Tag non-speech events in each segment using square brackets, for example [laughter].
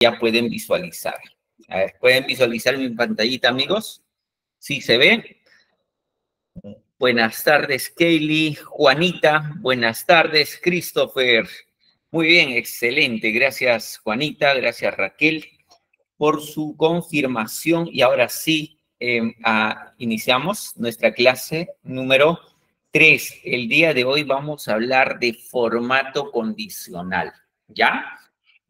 ya pueden visualizar. ¿pueden visualizar mi pantallita, amigos? ¿Sí se ve? Buenas tardes, Kaylee, Juanita. Buenas tardes, Christopher. Muy bien, excelente. Gracias, Juanita. Gracias, Raquel, por su confirmación. Y ahora sí, em, iniciamos nuestra clase número 3. El día de hoy vamos a hablar de formato condicional. ¿Ya?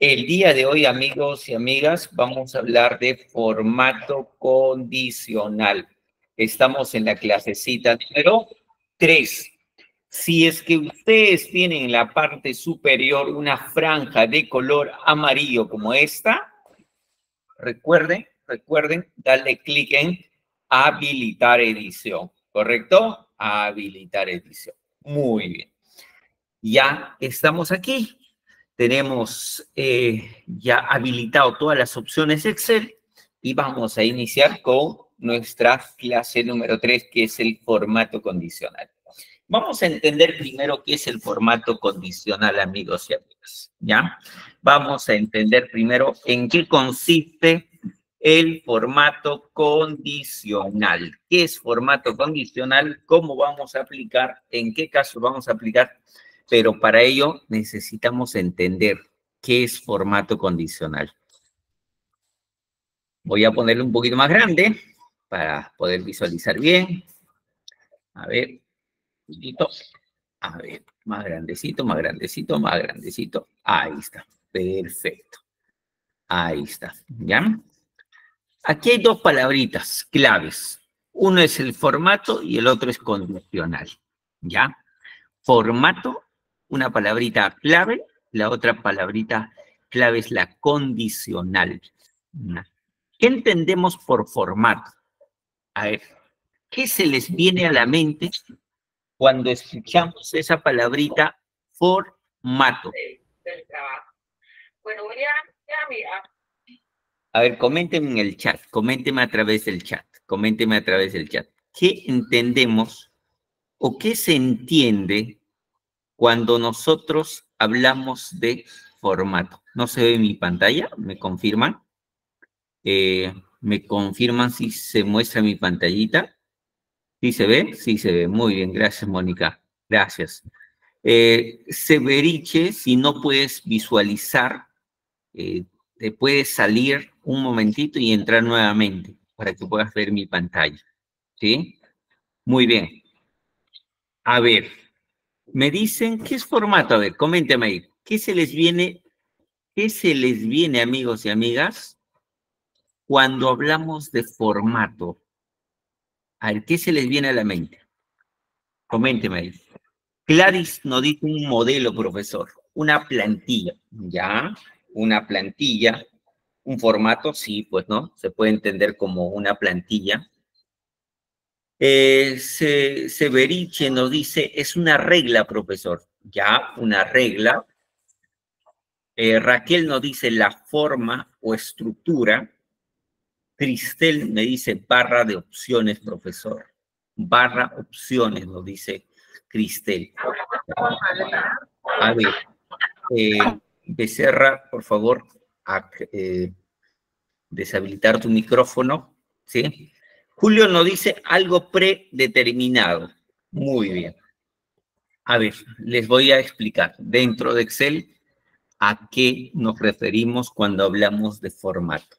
El día de hoy, amigos y amigas, vamos a hablar de formato condicional. Estamos en la clasecita número 3. Si es que ustedes tienen en la parte superior una franja de color amarillo como esta, recuerden, recuerden, darle clic en habilitar edición, ¿correcto? Habilitar edición. Muy bien. Ya estamos aquí tenemos eh, ya habilitado todas las opciones Excel y vamos a iniciar con nuestra clase número 3, que es el formato condicional. Vamos a entender primero qué es el formato condicional, amigos y amigas, ¿ya? Vamos a entender primero en qué consiste el formato condicional. ¿Qué es formato condicional? ¿Cómo vamos a aplicar? ¿En qué caso vamos a aplicar? Pero para ello necesitamos entender qué es formato condicional. Voy a ponerlo un poquito más grande para poder visualizar bien. A ver, A ver, más grandecito, más grandecito, más grandecito. Ahí está. Perfecto. Ahí está. ¿Ya? Aquí hay dos palabritas claves. Uno es el formato y el otro es condicional. ¿Ya? Formato una palabrita clave, la otra palabrita clave es la condicional. ¿Qué entendemos por formato? A ver, ¿qué se les viene a la mente cuando escuchamos esa palabrita formato? Bueno, voy a, a ver, coméntenme en el chat, coméntenme a través del chat, coméntenme a través del chat. ¿Qué entendemos o qué se entiende cuando nosotros hablamos de formato. No se ve mi pantalla, ¿me confirman? Eh, ¿Me confirman si se muestra mi pantallita? ¿Sí se ve? Sí se ve. Muy bien, gracias, Mónica. Gracias. Eh, Severiche, si no puedes visualizar, eh, te puedes salir un momentito y entrar nuevamente para que puedas ver mi pantalla. ¿Sí? Muy bien. A ver, me dicen, ¿qué es formato? A ver, coménteme ahí. ¿Qué se les viene, qué se les viene, amigos y amigas, cuando hablamos de formato? A ver, ¿qué se les viene a la mente? Coménteme ahí. Gladys nos dice un modelo, profesor, una plantilla, ¿ya? Una plantilla, un formato, sí, pues, ¿no? Se puede entender como una plantilla. Eh, Severiche nos dice, es una regla, profesor. Ya, una regla. Eh, Raquel nos dice la forma o estructura. Cristel me dice barra de opciones, profesor. Barra opciones, nos dice Cristel. A ver, eh, Becerra, por favor, eh, deshabilitar tu micrófono, ¿sí? Julio nos dice algo predeterminado. Muy bien. A ver, les voy a explicar dentro de Excel a qué nos referimos cuando hablamos de formato.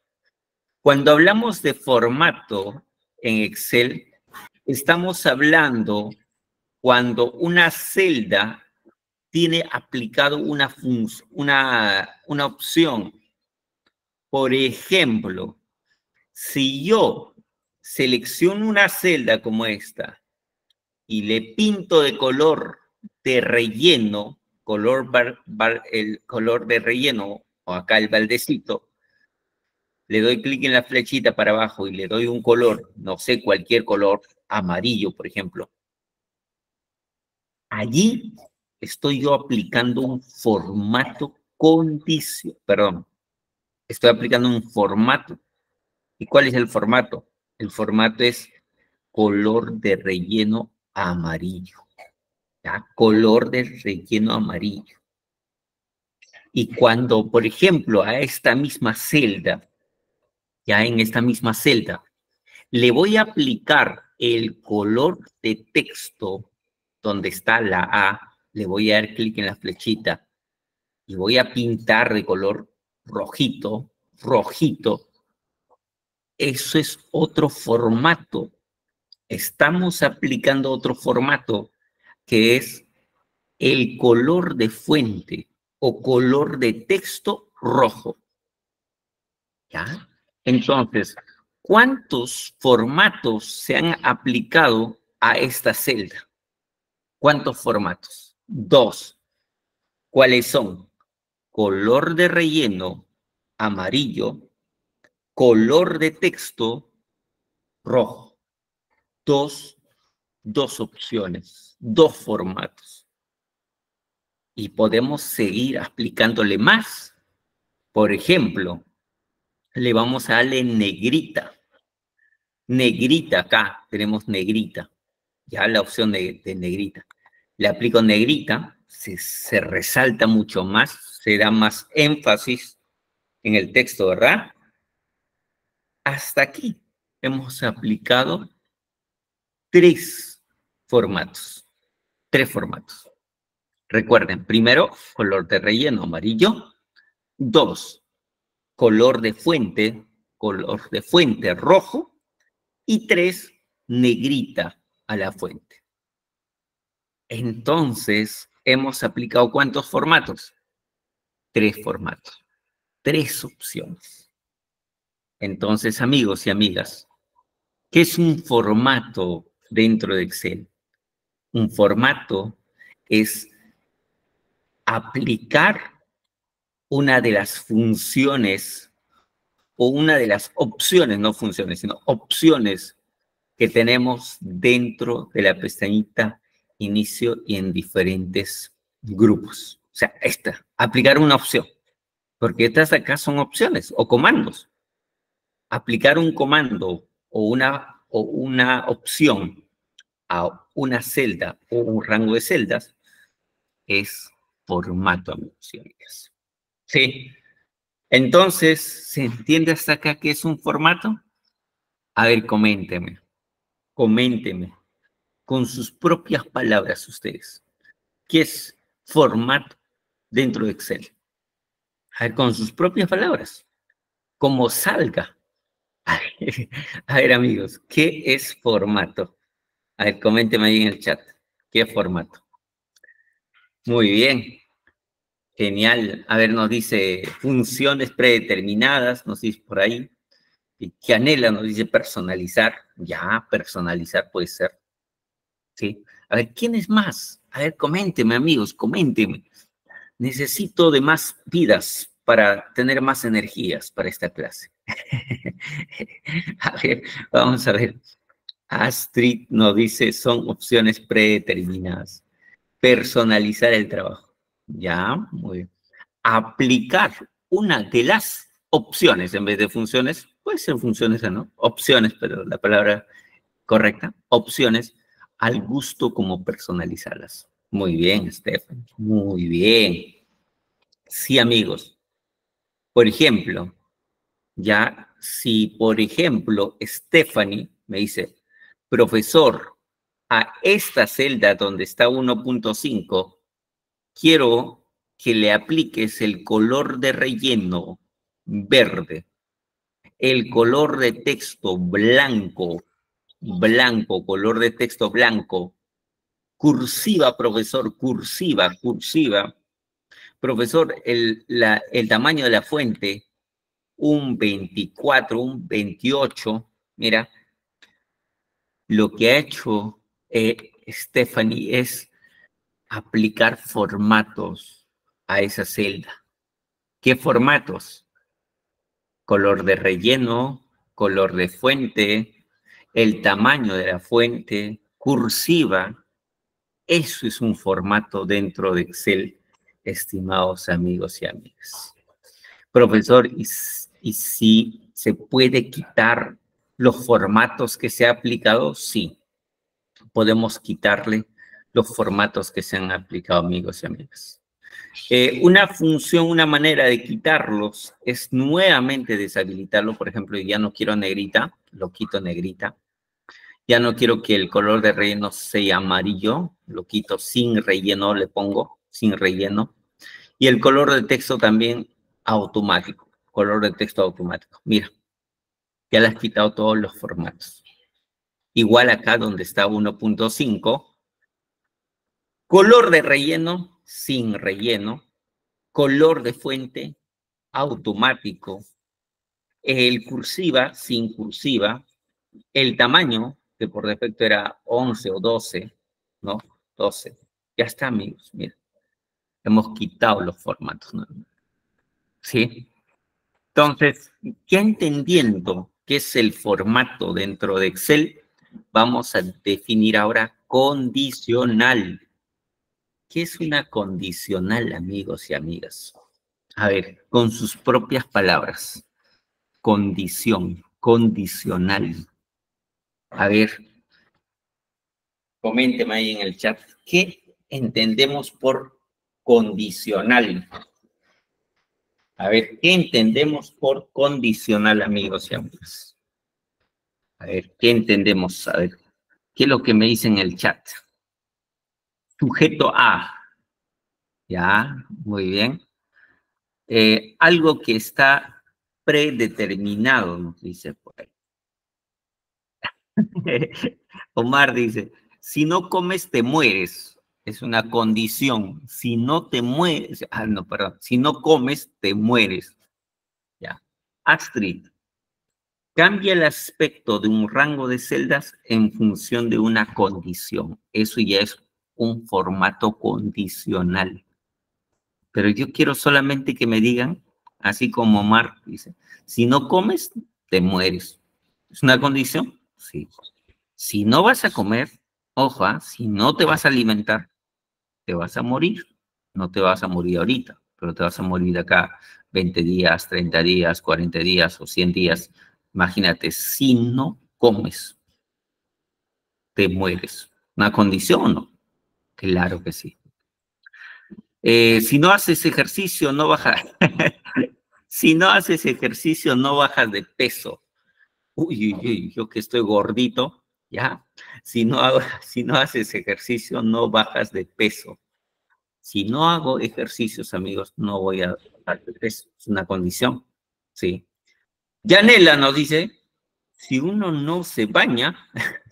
Cuando hablamos de formato en Excel, estamos hablando cuando una celda tiene aplicado una, una, una opción. Por ejemplo, si yo selecciono una celda como esta y le pinto de color de relleno, color el color de relleno, o acá el baldecito, le doy clic en la flechita para abajo y le doy un color, no sé, cualquier color, amarillo, por ejemplo. Allí estoy yo aplicando un formato condición, perdón, estoy aplicando un formato. ¿Y cuál es el formato? El formato es color de relleno amarillo. ¿ya? Color de relleno amarillo. Y cuando, por ejemplo, a esta misma celda, ya en esta misma celda, le voy a aplicar el color de texto donde está la A, le voy a dar clic en la flechita y voy a pintar de color rojito, rojito. Eso es otro formato. Estamos aplicando otro formato que es el color de fuente o color de texto rojo. ¿Ya? Entonces, ¿cuántos formatos se han aplicado a esta celda? ¿Cuántos formatos? Dos. ¿Cuáles son? Color de relleno amarillo, color de texto rojo. Dos, dos opciones, dos formatos. Y podemos seguir aplicándole más. Por ejemplo, le vamos a darle negrita. Negrita acá, tenemos negrita. Ya la opción de, negrita. Le aplico negrita, se, se resalta mucho más, se da más énfasis en el texto, ¿verdad? Hasta aquí hemos aplicado tres formatos. Tres formatos. Recuerden, primero, color de relleno amarillo. Dos, color de fuente, color de fuente rojo. Y tres, negrita a la fuente. Entonces, hemos aplicado cuántos formatos? Tres formatos tres opciones. Entonces, amigos y amigas, ¿qué es un formato dentro de Excel? Un formato es aplicar una de las funciones o una de las opciones, no funciones, sino opciones que tenemos dentro de la pestañita inicio y en diferentes grupos. O sea, esta, aplicar una opción porque estas acá son opciones o comandos. Aplicar un comando o una, o una opción a una celda o un rango de celdas es formato, amigos ¿Sí? Entonces, ¿se entiende hasta acá qué es un formato? A ver, coménteme, coménteme con sus propias palabras ustedes. ¿Qué es formato dentro de Excel? con sus propias palabras, como salga. A ver, amigos, ¿qué es formato? A ver, coménteme ahí en el chat. ¿Qué formato? Muy bien. Genial. A ver, nos dice funciones predeterminadas, nos dice por ahí. Que anhela, nos dice personalizar. Ya, personalizar puede ser. ¿Sí? A ver, ¿quién es más? A ver, coménteme, amigos, coménteme. Necesito de más vidas para tener más energías para esta clase. [laughs] a ver, vamos a ver. Astrid nos dice, son opciones predeterminadas. Personalizar el trabajo. Ya, muy bien. Aplicar una de las opciones en vez de funciones, puede ser funciones o no, opciones, pero la palabra correcta, opciones, al gusto como personalizarlas. Muy bien, Stefan. Muy bien. Sí, amigos. Por ejemplo, ya si, por ejemplo, Stephanie me dice, profesor, a esta celda donde está 1.5, quiero que le apliques el color de relleno verde, el color de texto blanco, blanco, color de texto blanco, cursiva, profesor, cursiva, cursiva. Profesor, el, el tamaño de la fuente, un 24, un 28, mira, lo que ha hecho eh, Stephanie es aplicar formatos a esa celda. ¿Qué formatos? Color de relleno, color de fuente, el tamaño de la fuente, cursiva, eso es un formato dentro de Excel, estimados amigos y amigas. Profesor, ¿y, si se puede quitar los formatos que se ha aplicado? Sí, podemos quitarle los formatos que se han aplicado, amigos y amigas. Eh, una función, una manera de quitarlos es nuevamente deshabilitarlo. Por ejemplo, ya no quiero negrita, lo quito negrita. Ya no quiero que el color de relleno sea amarillo, lo quito sin relleno, le pongo sin relleno. Y el color de texto también automático, color de texto automático. Mira, ya le has quitado todos los formatos. Igual acá donde está 1.5, color de relleno, sin relleno, color de fuente, automático, el cursiva, sin cursiva, el tamaño, que por defecto era 11 o 12, ¿no? 12. Ya está, amigos, mira. Hemos quitado los formatos. ¿Sí? Entonces, ya entendiendo qué es el formato dentro de Excel, vamos a definir ahora condicional. ¿Qué es una condicional, amigos y amigas? A ver, con sus propias palabras. Condición, condicional. A ver, coménteme ahí en el chat. ¿Qué entendemos por condicional? A ver, ¿qué entendemos por condicional, amigos y amigas? A ver, ¿qué entendemos? A ver, ¿qué es lo que me dice en el chat? Sujeto A. Ya, muy bien. Eh, algo que está predeterminado, nos dice por ahí. [laughs] Omar dice, si no comes te mueres. Es una condición. Si no te mueres, ah, no, perdón, si no comes te mueres. Ya. Astrid, cambia el aspecto de un rango de celdas en función de una condición. Eso ya es un formato condicional. Pero yo quiero solamente que me digan, así como Mark dice, si no comes, te mueres. ¿Es una condición? Sí. Si no vas a comer, ojo, ¿ah? si no te vas a alimentar, te vas a morir. No te vas a morir ahorita, pero te vas a morir acá 20 días, 30 días, 40 días o 100 días. Imagínate, si no comes, te mueres. ¿Una condición o no? Claro que sí. Eh, si no haces ejercicio, no bajas. [laughs] si no haces ejercicio, no bajas de peso. Uy, uy, uy, yo que estoy gordito, ya. Si no, hago, [laughs] si no haces ejercicio, no bajas de peso. Si no hago ejercicios, amigos, no voy a bajar de peso. Es una condición. Sí. Yanela nos dice, si uno no se baña,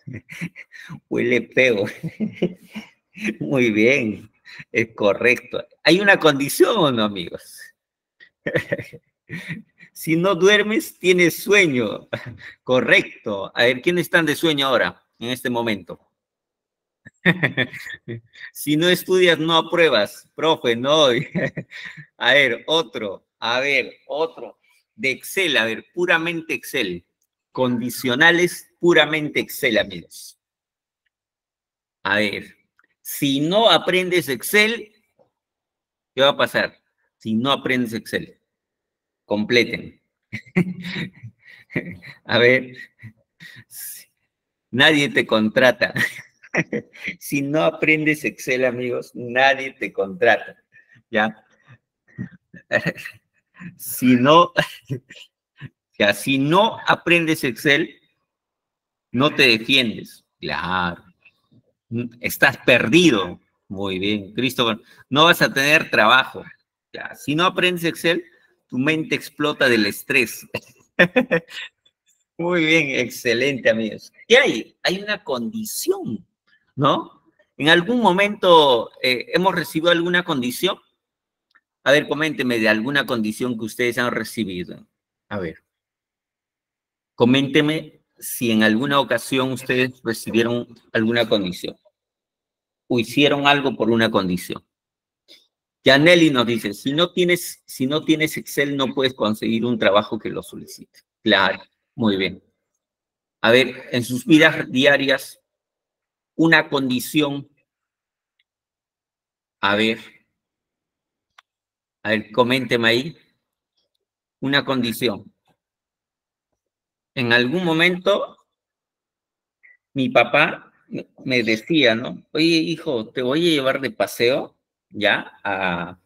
[laughs] huele feo. [laughs] Muy bien, es correcto. ¿Hay una condición no, amigos? Si no duermes, tienes sueño. [laughs] Correcto. A ver, ¿quiénes están de sueño ahora, en este momento? [laughs] si no estudias, no apruebas. Profe, no. [laughs] a ver, otro. A ver, otro. De Excel, a ver, puramente Excel. Condicionales, puramente Excel, amigos. A ver, si no aprendes Excel, ¿qué va a pasar? Si no aprendes Excel, completen. [laughs] a ver, nadie te contrata. [laughs] si no aprendes Excel, amigos, nadie te contrata. ¿Ya? [laughs] si no, ya, si no aprendes Excel, no te defiendes. Claro. Estás perdido. Muy bien, Cristóbal. No vas a tener trabajo. Ya, si no aprendes Excel, tu mente explota del estrés. [laughs] Muy bien, excelente, amigos. ¿Qué hay? Hay una condición, ¿no? ¿En algún momento eh, hemos recibido alguna condición? A ver, coménteme de alguna condición que ustedes han recibido. A ver. Coménteme si en alguna ocasión ustedes recibieron alguna condición o hicieron algo por una condición. Janelli nos dice, si no tienes, si no tienes Excel, no puedes conseguir un trabajo que lo solicite. Claro, muy bien. A ver, en sus vidas diarias, una condición. A ver, a ver, coménteme ahí. Una condición en algún momento mi papá me decía, ¿no? Oye, hijo, te voy a llevar de paseo ya a,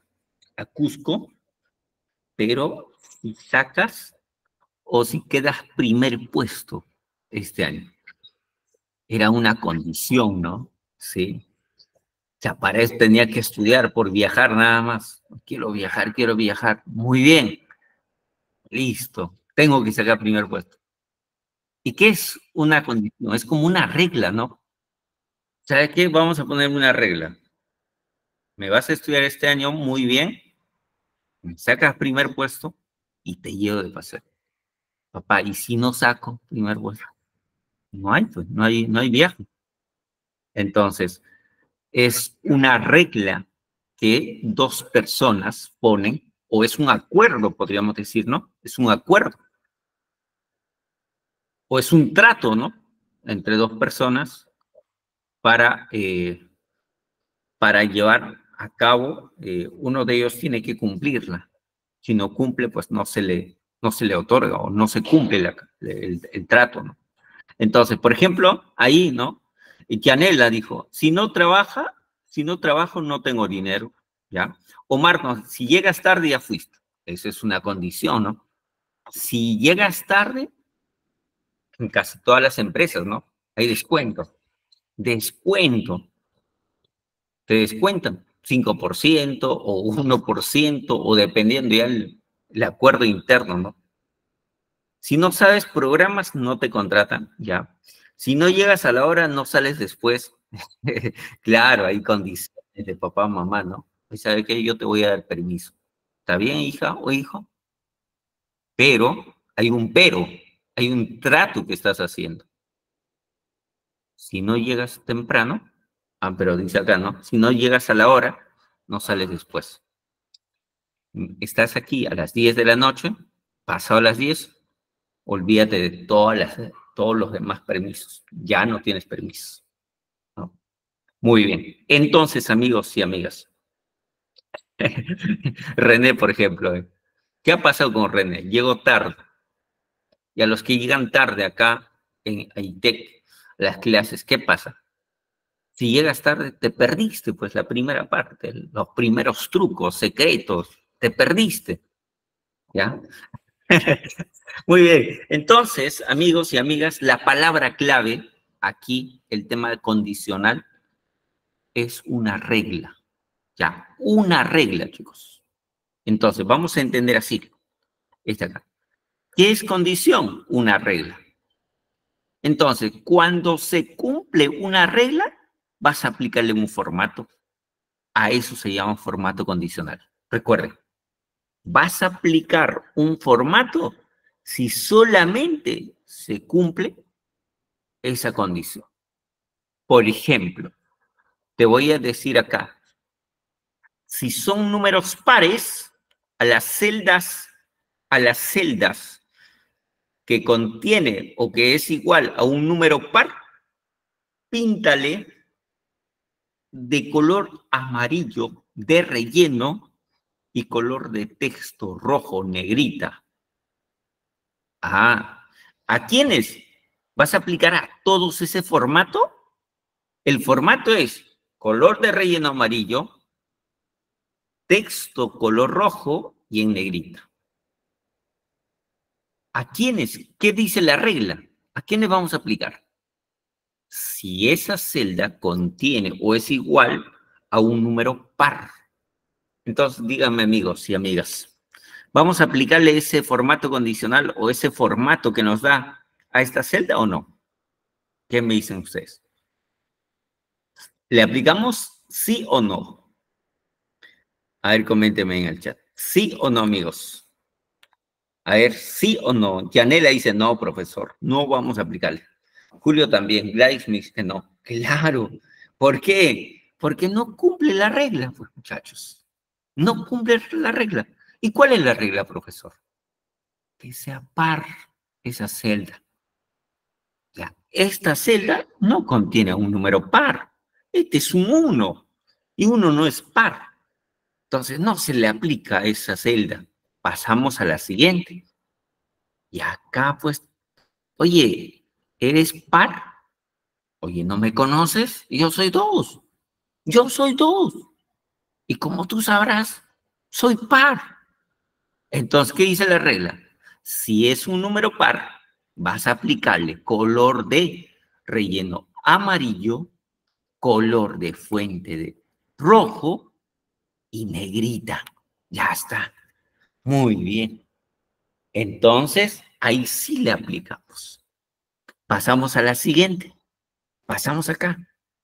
a Cusco, pero si sacas o si quedas primer puesto este año. Era una condición, ¿no? Sí. Eso tenía que estudiar por viajar nada más. Quiero viajar, quiero viajar. Muy bien. Listo. Tengo que sacar primer puesto. ¿Y qué es una condición? Es como una regla, ¿no? ¿Sabes qué? Vamos a poner una regla. Me vas a estudiar este año muy bien, sacas primer puesto y te llevo de paseo. Papá, ¿y si no saco primer puesto? No hay, pues, no hay, no hay viaje. Entonces, es una regla que dos personas ponen, o es un acuerdo, podríamos decir, ¿no? Es un acuerdo o es un trato, ¿no? Entre dos personas para, eh, para llevar a cabo, eh, uno de ellos tiene que cumplirla. Si no cumple, pues no se le, no se le otorga o no se cumple el, trato. Entonces, por ejemplo, ahí, ¿no? Y Anela dijo, si no trabaja, si no trabajo, no tengo dinero, ¿ya? Omar, no, si llegas tarde, ya fuiste. Esa es una condición, ¿no? Si llegas tarde, en casi todas las empresas, ¿no? Hay descuento. Descuento. Te descuentan 5% o 1% o dependiendo ya el, el acuerdo interno, ¿no? Si no sabes programas, no te contratan, ya. Si no llegas a la hora, no sales después. [laughs] claro, hay condiciones de papá, mamá, ¿no? Y sabe que yo te voy a dar permiso. ¿Está bien, hija o hijo? Pero, hay un pero, hay un trato que estás haciendo. Si no llegas temprano, ah, pero dice acá, ¿no? Si no llegas a la hora, no sales después. Estás aquí a las 10 de la noche, pasado las 10, olvídate de todas las, todos los demás permisos. Ya no tienes permisos. Muy bien. Entonces, amigos y amigas. [laughs] René, por ejemplo. ¿eh? ¿Qué ha pasado con René? Llegó tarde y a los que llegan tarde acá en ITEC, las clases, ¿qué pasa? Si llegas tarde, te perdiste, pues la primera parte, los primeros trucos, secretos, te perdiste. ¿Ya? [laughs] Muy bien. Entonces, amigos y amigas, la palabra clave aquí, el tema condicional, es una regla. Ya, una regla, chicos. Entonces, vamos a entender así. Esta acá. ¿Qué es condición? Una regla. Entonces, cuando se cumple una regla, vas a aplicarle un formato. A eso se llama formato condicional. Recuerden, vas a aplicar un formato si solamente se cumple esa condición. Por ejemplo, te voy a decir acá, si son números pares, a las celdas, a las celdas que contiene o que es igual a un número par, píntale de color amarillo de relleno y color de texto rojo, negrita. Ah, ¿a quiénes? ¿Vas a aplicar a todos ese formato? El formato es color de relleno amarillo, texto color rojo y en negrita. ¿A quiénes? ¿Qué dice la regla? ¿A quiénes vamos a aplicar? Si esa celda contiene o es igual a un número par. Entonces, díganme amigos y amigas, ¿vamos a aplicarle ese formato condicional o ese formato que nos da a esta celda o no? ¿Qué me dicen ustedes? ¿Le aplicamos sí o no? A ver, coméntenme en el chat. ¿Sí o no, amigos? A ver, sí o no. Yanela dice, no, profesor, no vamos a aplicarle. Julio también, Gladys me dice que no. Claro. ¿Por qué? Porque no cumple la regla, pues, muchachos. No cumple la regla. ¿Y cuál es la regla, profesor? Que sea par esa celda. Ya, esta celda no contiene un número par. Este es un 1 y uno no es par. Entonces no se le aplica a esa celda pasamos a la siguiente. Y acá, pues, oye, ¿eres par? Oye, ¿no me conoces? Yo soy dos. Yo soy dos. Y como tú sabrás, soy par. Entonces, ¿qué dice la regla? Si es un número par, vas a aplicarle color de relleno amarillo, color de fuente de rojo y negrita. Ya está. Muy bien. Entonces, ahí sí le aplicamos. Pasamos a la siguiente. Pasamos acá.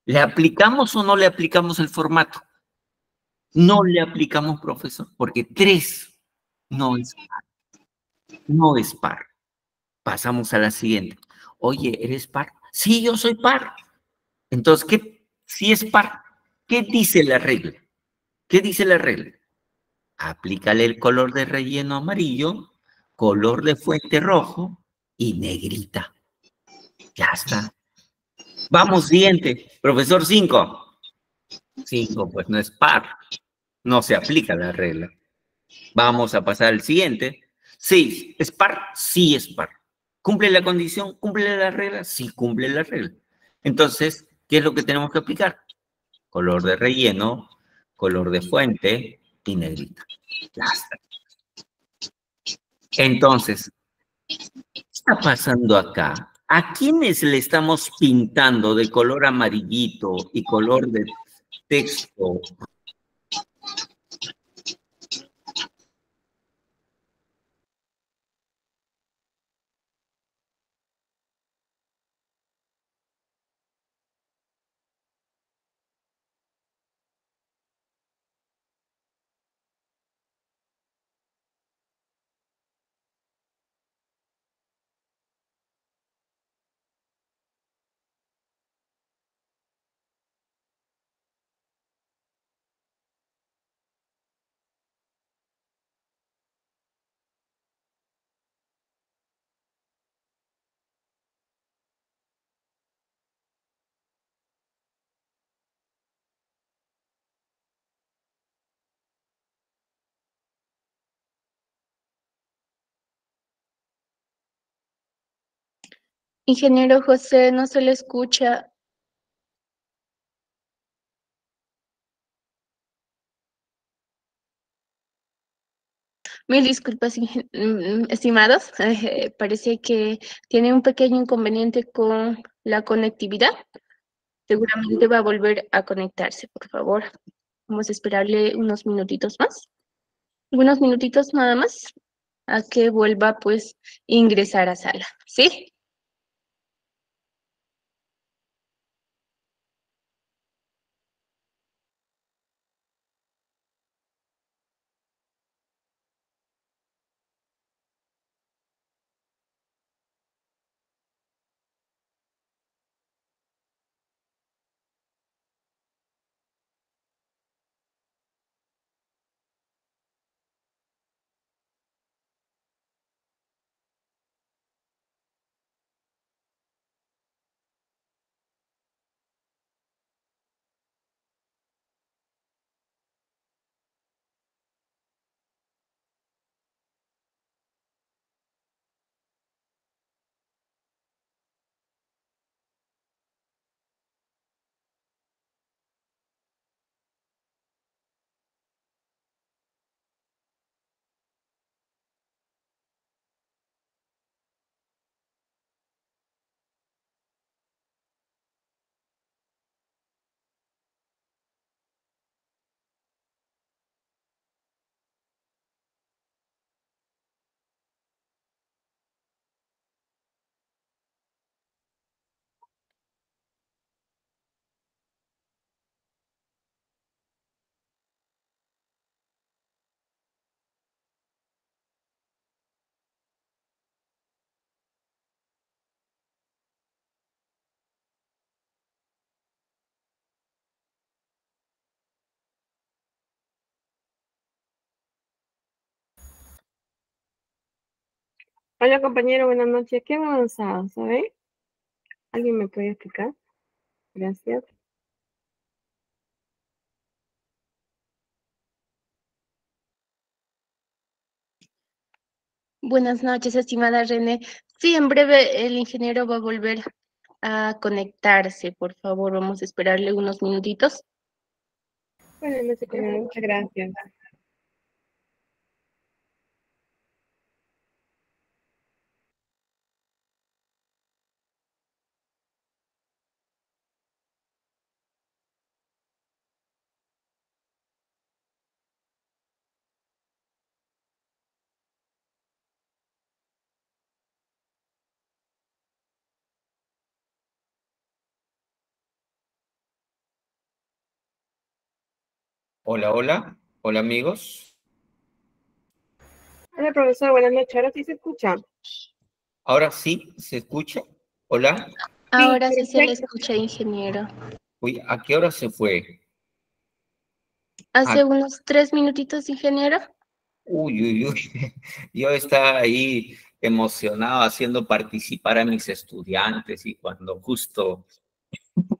¿Le aplicamos o no le aplicamos el formato? No le aplicamos, profesor, porque tres no es par. No es par. Pasamos a la siguiente. Oye, ¿eres par? Sí, yo soy par. Entonces, ¿qué? Si es par, ¿qué dice la regla? ¿Qué dice la regla? Aplícale el color de relleno amarillo, color de fuente rojo y negrita. Ya está. Vamos, siguiente. Profesor 5. 5, pues no es par. No se aplica la regla. Vamos a pasar al siguiente. 6. ¿Es par? Sí es par. ¿Cumple la condición? ¿Cumple la regla? Sí cumple la regla. Entonces, ¿qué es lo que tenemos que aplicar? Color de relleno, color de fuente y negrita. Ya está. Entonces, ¿qué está pasando acá? ¿A quiénes le estamos pintando de color amarillito y color de texto Ingeniero José, no se le escucha. Mil disculpas, mm, estimados. [laughs] Eh, parece que tiene un pequeño inconveniente con la conectividad. Seguramente va a volver a conectarse, por favor. Vamos a esperarle unos minutitos más. Unos minutitos nada más a que vuelva pues ingresar a sala. ¿Sí? Hola compañero, buenas noches. ¿Qué ha avanzado? ¿Sabe? ¿Alguien me puede explicar? Gracias. Buenas noches, estimada René. Sí, en breve el ingeniero va a volver a conectarse. Por favor, vamos a esperarle unos minutitos. Buenas noches, muchas gracias. Hola, hola. Hola, amigos. Hola, profesor. Buenas noches. Ahora sí se escucha. Ahora sí se escucha. Hola. Ahora sí se le escucha, ingeniero. Uy, ¿a qué hora se fue? Hace Ah. unos tres minutitos, ingeniero. Uy, uy, uy. [laughs] Yo estaba ahí emocionado haciendo participar a mis estudiantes y cuando justo [laughs]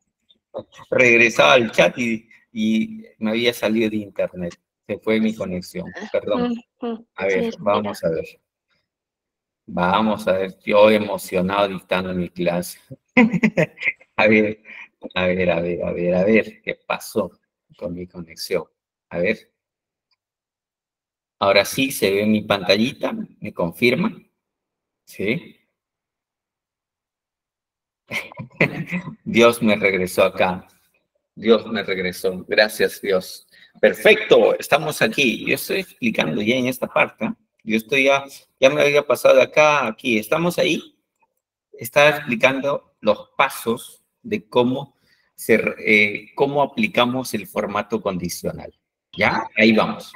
regresaba al chat y, y me había salido de internet. Se fue mi conexión. Perdón. A ver, vamos a ver. Vamos a ver, yo emocionado dictando mi clase. [laughs] a ver, a ver, a ver, a ver, a ver, ¿qué pasó con mi conexión? A ver. Ahora sí, se ve mi pantallita, ¿me confirma? Sí. [laughs] Dios me regresó acá. Dios me regresó. Gracias, Dios. Perfecto, estamos aquí. Yo estoy explicando ya en esta parte. Yo estoy ya, ya me había pasado de acá aquí. Estamos ahí. Estaba explicando los pasos de cómo, se, eh, cómo aplicamos el formato condicional. ¿Ya? Ahí vamos.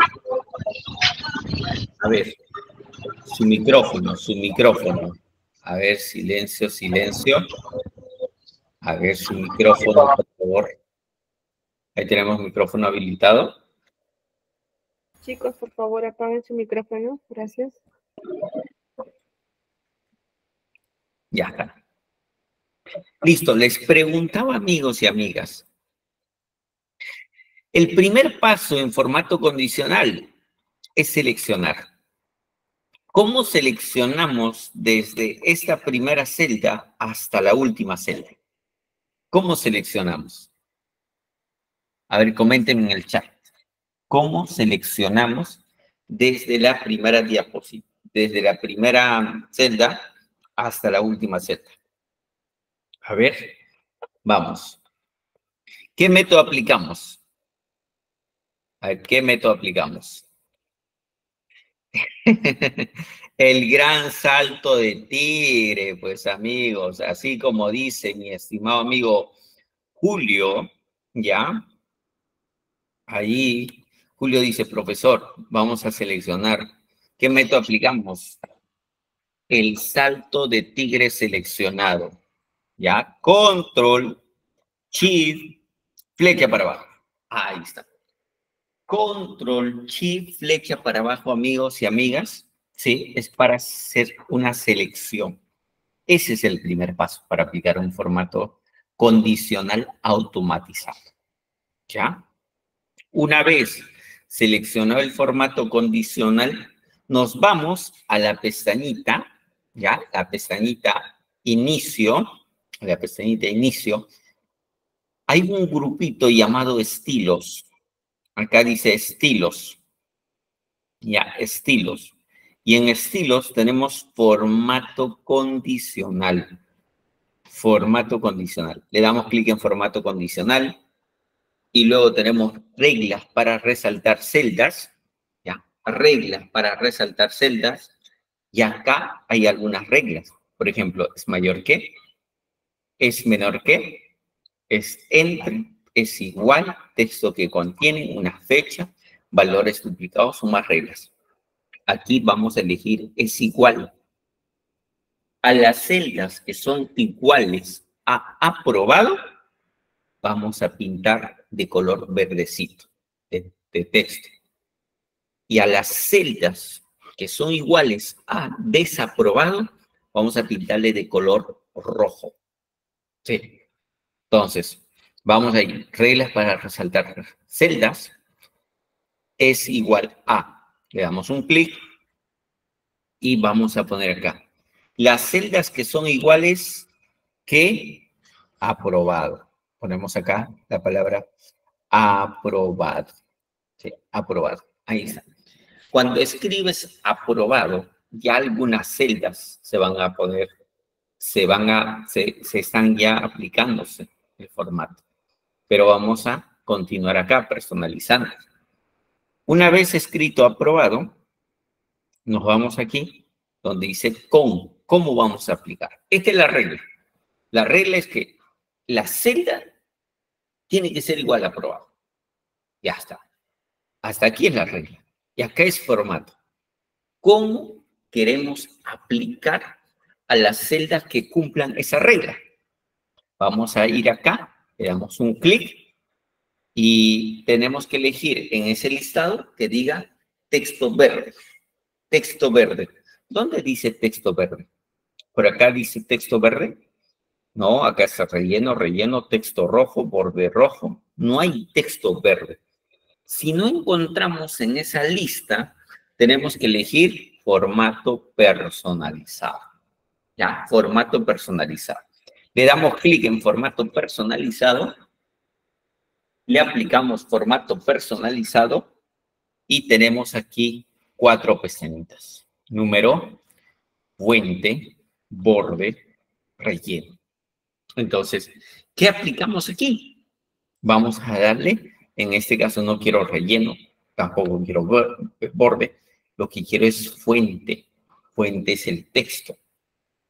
A ver, su micrófono, su micrófono. A ver, silencio, silencio. A ver, su micrófono, por favor. Ahí tenemos micrófono habilitado. Chicos, por favor, apaguen su micrófono. Gracias. Ya está. Listo, les preguntaba amigos y amigas. El primer paso en formato condicional es seleccionar. ¿Cómo seleccionamos desde esta primera celda hasta la última celda? ¿Cómo seleccionamos? A ver, comenten en el chat. ¿Cómo seleccionamos desde la primera diapositiva, desde la primera celda hasta la última celda? A ver, vamos. ¿Qué método aplicamos? A ¿qué método aplicamos? [laughs] El gran salto de tigre, pues amigos, así como dice mi estimado amigo Julio, ¿ya? Ahí, Julio dice, profesor, vamos a seleccionar. ¿Qué método aplicamos? El salto de tigre seleccionado, ¿ya? Control, Shift, flecha para abajo. Ahí está. Control, Shift, flecha para abajo, amigos y amigas. Sí, es para hacer una selección. Ese es el primer paso para aplicar un formato condicional automatizado. ¿Ya? Una vez seleccionado el formato condicional, nos vamos a la pestañita, ¿ya? La pestañita inicio, la pestañita inicio. Hay un grupito llamado estilos. Acá dice estilos. Ya, estilos. Y en estilos tenemos formato condicional. Formato condicional. Le damos clic en formato condicional y luego tenemos reglas para resaltar celdas. Ya, reglas para resaltar celdas. Y acá hay algunas reglas. Por ejemplo, es mayor que, es menor que, es entre, es igual, texto que contiene una fecha, valores duplicados o más reglas. Aquí vamos a elegir es igual. A las celdas que son iguales a aprobado, vamos a pintar de color verdecito, de, texto. Y a las celdas que son iguales a desaprobado, vamos a pintarle de color rojo. Sí. Entonces, vamos a ir. Reglas para resaltar celdas es igual a le damos un clic y vamos a poner acá. Las celdas que son iguales que aprobado. Ponemos acá la palabra aprobado. Sí, aprobado. Ahí está. Cuando escribes aprobado, ya algunas celdas se van a poner, se van a, se, se están ya aplicándose el formato. Pero vamos a continuar acá personalizando. Una vez escrito aprobado, nos vamos aquí donde dice con. ¿Cómo vamos a aplicar? Esta es la regla. La regla es que la celda tiene que ser igual a aprobado. Ya está. Hasta aquí es la regla. Y acá es formato. ¿Cómo queremos aplicar a las celdas que cumplan esa regla? Vamos a ir acá, le damos un clic y tenemos que elegir en ese listado que diga texto verde. Texto verde. ¿Dónde dice texto verde? Por acá dice texto verde. No, acá está relleno, relleno, texto rojo, borde rojo. No hay texto verde. Si no encontramos en esa lista, tenemos que elegir formato personalizado. Ya, formato personalizado. Le damos clic en formato personalizado, le aplicamos formato personalizado y tenemos aquí cuatro pestañitas. Número, fuente, borde, relleno. Entonces, ¿qué aplicamos aquí? Vamos a darle, en este caso no quiero relleno, tampoco quiero borde, lo que quiero es fuente. Fuente es el texto.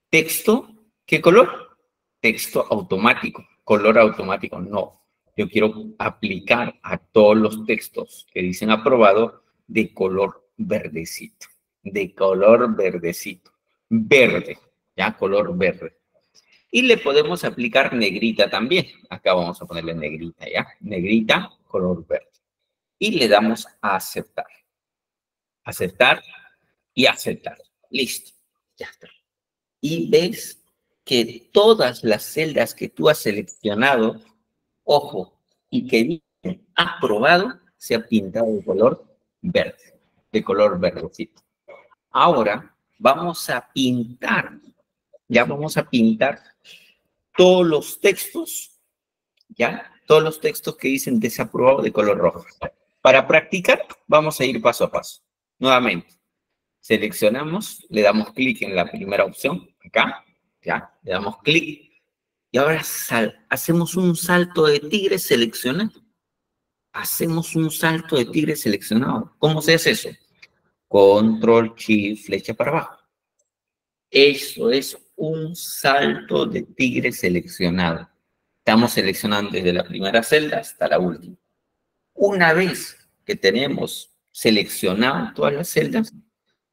Texto, ¿qué color? Texto automático. Color automático, no. Yo quiero aplicar a todos los textos que dicen aprobado de color verdecito. De color verdecito. Verde, ya, color verde. Y le podemos aplicar negrita también. Acá vamos a ponerle negrita, ¿ya? Negrita, color verde. Y le damos a aceptar. Aceptar y aceptar. Listo. Ya está. Y ves que todas las celdas que tú has seleccionado, ojo, y que aprobado, se ha pintado de color verde, de color verdecito. Ahora vamos a pintar, ya vamos a pintar todos los textos, ya, todos los textos que dicen desaprobado de color rojo. Para practicar, vamos a ir paso a paso. Nuevamente, seleccionamos, le damos clic en la primera opción, acá, ya, le damos clic, y ahora hacemos un salto de tigre seleccionado. Hacemos un salto de tigre seleccionado. ¿Cómo se hace eso? Control, Shift, flecha para abajo. Eso es un salto de tigre seleccionado. Estamos seleccionando desde la primera celda hasta la última. Una vez que tenemos seleccionado todas las celdas,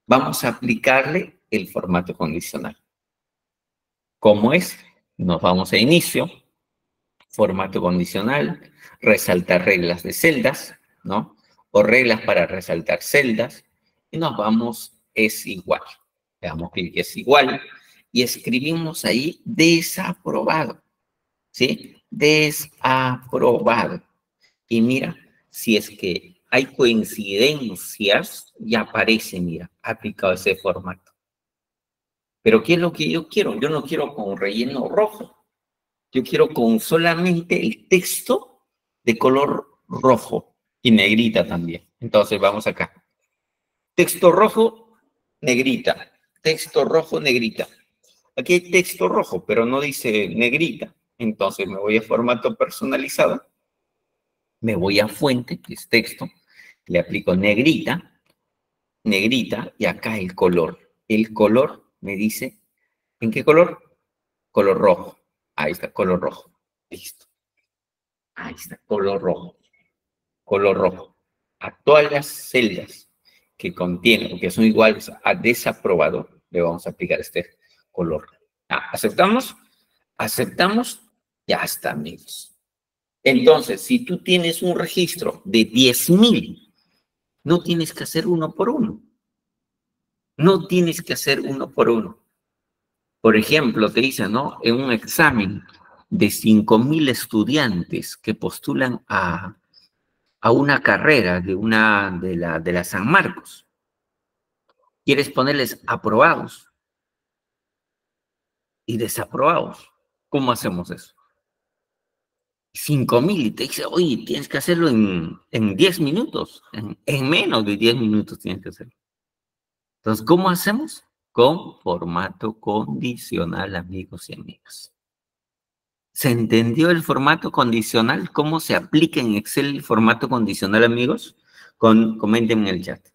vamos a aplicarle el formato condicional. ¿Cómo es? Nos vamos a inicio, formato condicional, resaltar reglas de celdas, ¿no? O reglas para resaltar celdas, y nos vamos es igual. Le damos clic es igual y escribimos ahí desaprobado, ¿sí? Desaprobado. Y mira, si es que hay coincidencias, ya aparece, mira, aplicado ese formato. Pero ¿qué es lo que yo quiero? Yo no quiero con relleno rojo. Yo quiero con solamente el texto de color rojo y negrita también. Entonces vamos acá. Texto rojo, negrita. Texto rojo, negrita. Aquí hay texto rojo, pero no dice negrita. Entonces me voy a formato personalizado. Me voy a fuente, que es texto le aplico negrita, negrita, y acá el color. El color me dice, ¿en qué color? Color rojo. Ahí está, color rojo. Listo. Ahí está, color rojo. Color rojo. A todas las celdas que contienen que son iguales a desaprobado, le vamos a aplicar este color. ¿Aceptamos? Aceptamos. Ya está, amigos. Entonces, si tú tienes un registro de 10,000 no tienes que hacer uno por uno. No tienes que hacer uno por uno. Por ejemplo, te dicen, ¿no? En un examen de 5.000 estudiantes que postulan a, a una carrera de una de la, de la San Marcos. Quieres ponerles aprobados y desaprobados. ¿Cómo hacemos eso? 5 mil y te dice, oye, tienes que hacerlo en, en 10 minutos, en, menos de 10 minutos tienes que hacerlo. Entonces, ¿cómo hacemos? Con formato condicional, amigos y amigas. ¿Se entendió el formato condicional? ¿Cómo se aplica en Excel el formato condicional, amigos? Con, comenten en el chat.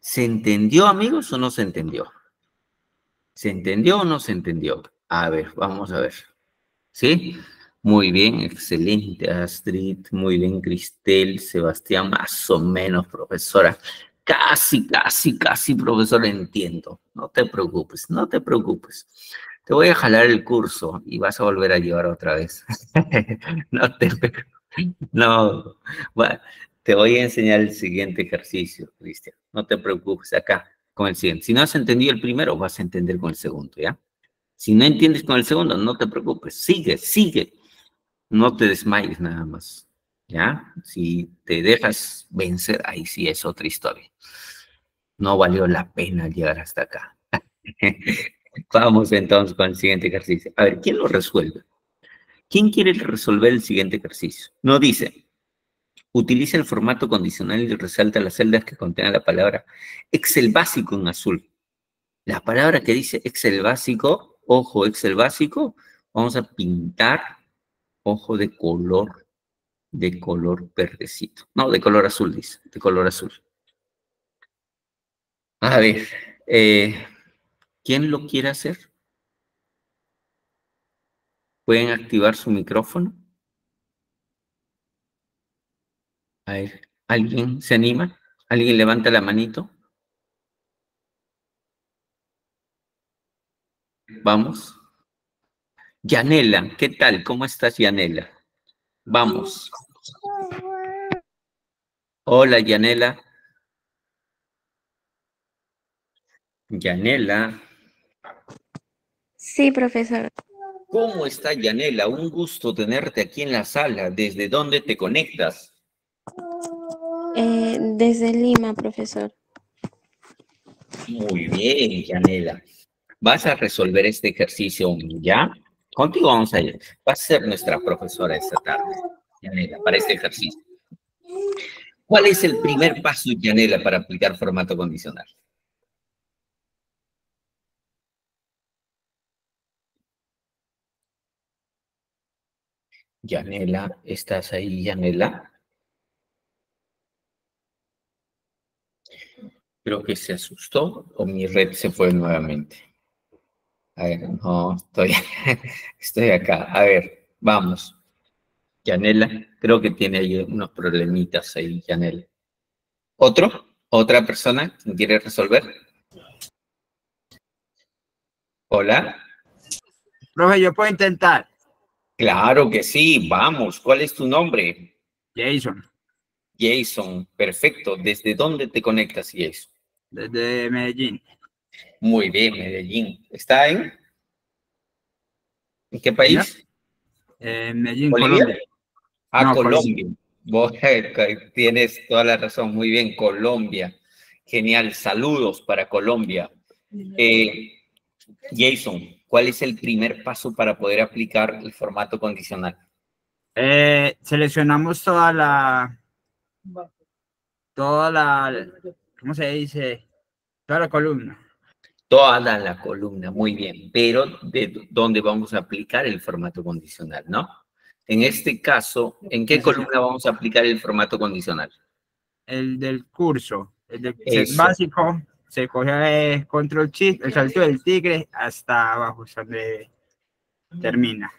¿Se entendió, amigos, o no se entendió? ¿Se entendió o no se entendió? A ver, vamos a ver. ¿Sí? Muy bien, excelente, Astrid. Muy bien, Cristel, Sebastián, más o menos, profesora. Casi, casi, casi, profesora, entiendo. No te preocupes, no te preocupes. Te voy a jalar el curso y vas a volver a llevar otra vez. [laughs] no te No, bueno, te voy a enseñar el siguiente ejercicio, Cristian. No te preocupes, acá, con el siguiente. Si no has entendido el primero, vas a entender con el segundo, ¿ya? Si no entiendes con el segundo, no te preocupes. Sigue, sigue no te desmayes nada más, ¿ya? Si te dejas vencer, ahí sí es otra historia. No valió la pena llegar hasta acá. [laughs] Vamos entonces con el siguiente ejercicio. A ver, ¿quién lo resuelve? ¿Quién quiere resolver el siguiente ejercicio? No dice, utiliza el formato condicional y resalta las celdas que contienen la palabra Excel básico en azul. La palabra que dice Excel básico, ojo, Excel básico, vamos a pintar ojo de color, de color verdecito. No, de color azul, dice, de color azul. A ver, eh, ¿quién lo quiere hacer? ¿Pueden activar su micrófono? A ver, ¿alguien se anima? ¿Alguien levanta la manito? Vamos. Yanela, ¿qué tal? ¿Cómo estás, Yanela? Vamos. Hola, Yanela. Yanela. Sí, profesor. ¿Cómo está, Yanela? Un gusto tenerte aquí en la sala. ¿Desde dónde te conectas? Eh, desde Lima, profesor. Muy bien, Yanela. Vas a resolver este ejercicio, ¿ya? Contigo vamos a ir. Va a ser nuestra profesora esta tarde, Yanela, para este ejercicio. ¿Cuál es el primer paso, Yanela, para aplicar formato condicional? Yanela, ¿estás ahí, Yanela? Creo que se asustó o mi red se fue nuevamente. A ver, no, estoy, [laughs] estoy acá. A ver, vamos. Yanela, creo que tiene ahí unos problemitas ahí, Yanela. ¿Otro? ¿Otra persona que quiere resolver? Hola. Profe, yo puedo intentar. Claro que sí, vamos. ¿Cuál es tu nombre? Jason. Jason, perfecto. ¿Desde dónde te conectas, Jason? Desde Medellín. Muy bien, Medellín. ¿Está en? ¿En qué país? En Medellín, Colombia. Ah, Colombia. Vos [laughs] tienes toda la razón. Muy bien, Colombia. Genial. Saludos para Colombia. Eh, Jason, ¿cuál es el primer paso para poder aplicar el formato condicional? Eh, seleccionamos toda la, toda la, ¿cómo se dice? Toda la columna. Toda la columna, muy bien, pero ¿de dónde vamos a aplicar el formato condicional, no? En este caso, ¿en qué columna vamos a aplicar el formato condicional? El del curso, el del básico, se coge el control shift, el salto del tigre hasta abajo, donde termina.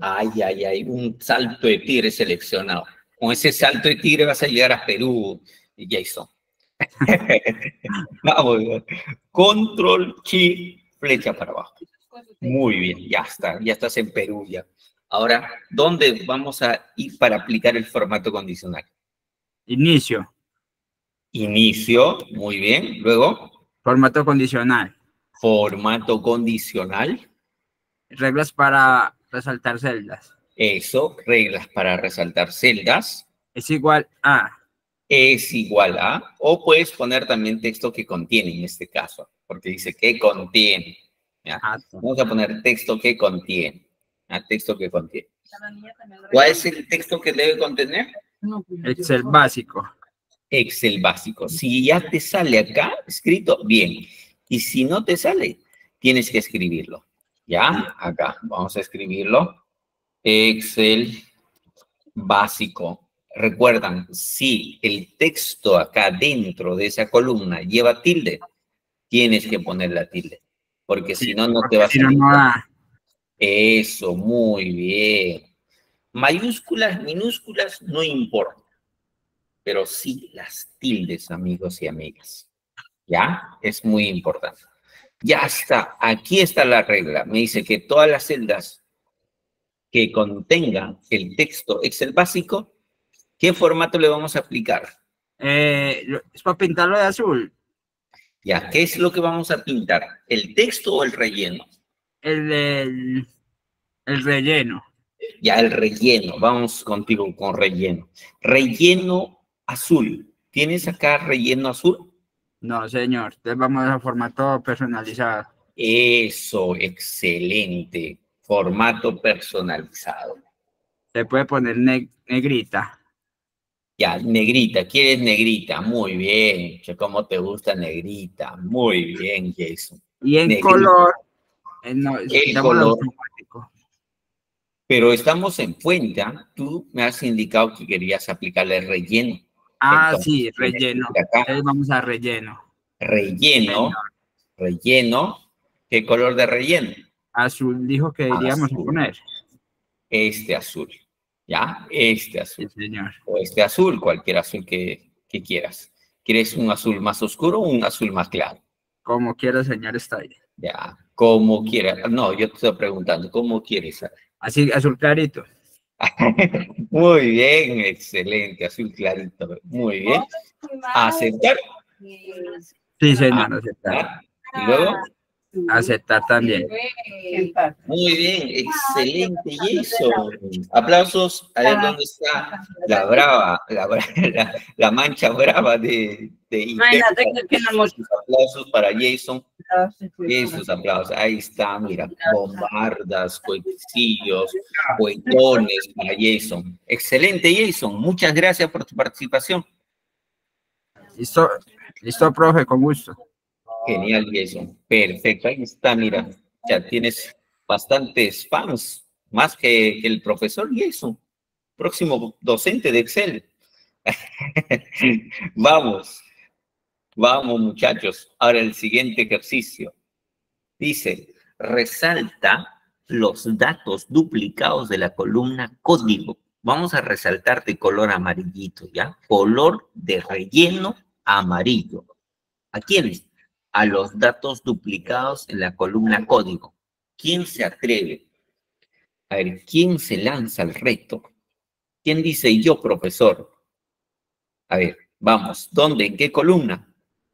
Ay, ay, ay, un salto de tigre seleccionado. Con ese salto de tigre vas a llegar a Perú, Jason. [laughs] Vamos, control, chi, flecha para abajo. Muy bien, ya está, ya estás en Perú ya. Ahora, ¿dónde vamos a ir para aplicar el formato condicional? Inicio. Inicio, muy bien. Luego. Formato condicional. Formato condicional. Reglas para resaltar celdas. Eso, reglas para resaltar celdas. Es igual a es igual a, o puedes poner también texto que contiene en este caso, porque dice que contiene. Ah, Vamos a poner texto que contiene. Texto que contiene. ¿Cuál es el texto que debe contener? Excel básico. Excel básico. Si ya te sale acá escrito, bien. Y si no te sale, tienes que escribirlo. ¿Ya? Acá, vamos a escribirlo. Excel básico. Recuerdan, si el texto acá dentro de esa columna lleva tilde, tienes que poner la tilde, porque si no, no te va a salir. Eso, muy bien. Mayúsculas, minúsculas, no importa. Pero sí las tildes, amigos y amigas. ¿Ya? Es muy importante. Ya está. Aquí está la regla. Me dice que todas las celdas que contengan el texto Excel básico, ¿qué formato le vamos a aplicar? Eh, es para pintarlo de azul. Ya, ¿qué es lo que vamos a pintar? ¿El texto o el relleno? El, el, el relleno. Ya, el relleno. Vamos contigo con relleno. Relleno azul. ¿Tienes acá relleno azul? No, señor. Entonces vamos a formato personalizado. Eso, excelente. Formato personalizado. Se puede poner negrita. Ya, negrita, ¿quieres negrita? Muy bien. ¿Cómo te gusta negrita? Muy bien, Jason. Y en color. Eh, no, el color. Pero estamos en fuente. ¿ah? Tú me has indicado que querías aplicarle relleno. Ah, sí, relleno. vamos a relleno. Relleno. Relleno. ¿Qué color de relleno? Azul dijo que iríamos a poner. Este azul. ¿Ya? Este azul. señor. O este azul, cualquier azul que, que, quieras. ¿Quieres un azul más oscuro o un azul más claro? Como quiera, señor, está ahí. Ya, como quiera. No, yo te estoy preguntando, ¿cómo quieres? Así, azul clarito. [laughs] Muy bien, excelente, azul clarito. Muy bien. ¿Aceptar? Sí, señor, aceptar. ¿Y luego? Aceptar también. Muy bien, excelente. Y eso. Aplausos. A ver dónde está la brava, la, [laughs] la, mancha brava de, de Aplausos para Jason. Esos aplausos. Ahí está, mira. Bombardas, cohecillos, cohetones para Jason. Excelente, Jason. Muchas gracias por tu participación. Listo, listo, profe, con gusto. Genial, Jason. Perfecto. Ahí está, mira. Ya tienes bastantes fans, más que, el profesor Jason, próximo docente de Excel. [laughs] vamos, vamos muchachos. Ahora el siguiente ejercicio. Dice, resalta los datos duplicados de la columna código. Vamos a resaltar de color amarillito, ¿ya? Color de relleno amarillo. ¿A quiénes? A los datos duplicados en la columna código. ¿Quién se atreve? A ver, ¿quién se lanza al reto? ¿Quién dice yo, profesor? A ver, vamos, ¿dónde? ¿En qué columna?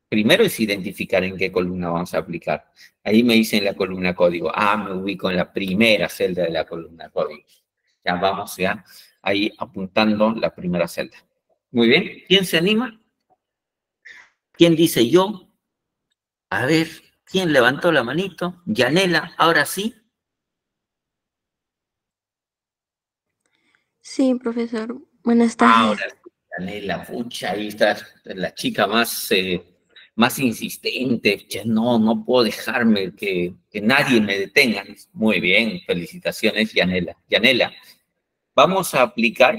Primero es identificar en qué columna vamos a aplicar. Ahí me dicen la columna código. Ah, me ubico en la primera celda de la columna código. Ya vamos ya ahí apuntando la primera celda. Muy bien, ¿quién se anima? ¿Quién dice yo? A ver, ¿quién levantó la manito? Yanela, ahora sí. Sí, profesor. Buenas tardes. Ahora, Yanela, pucha, ahí está la chica más, eh, más insistente. No, no puedo dejarme que, que nadie me detenga. Muy bien, felicitaciones, Yanela. Yanela, vamos a aplicar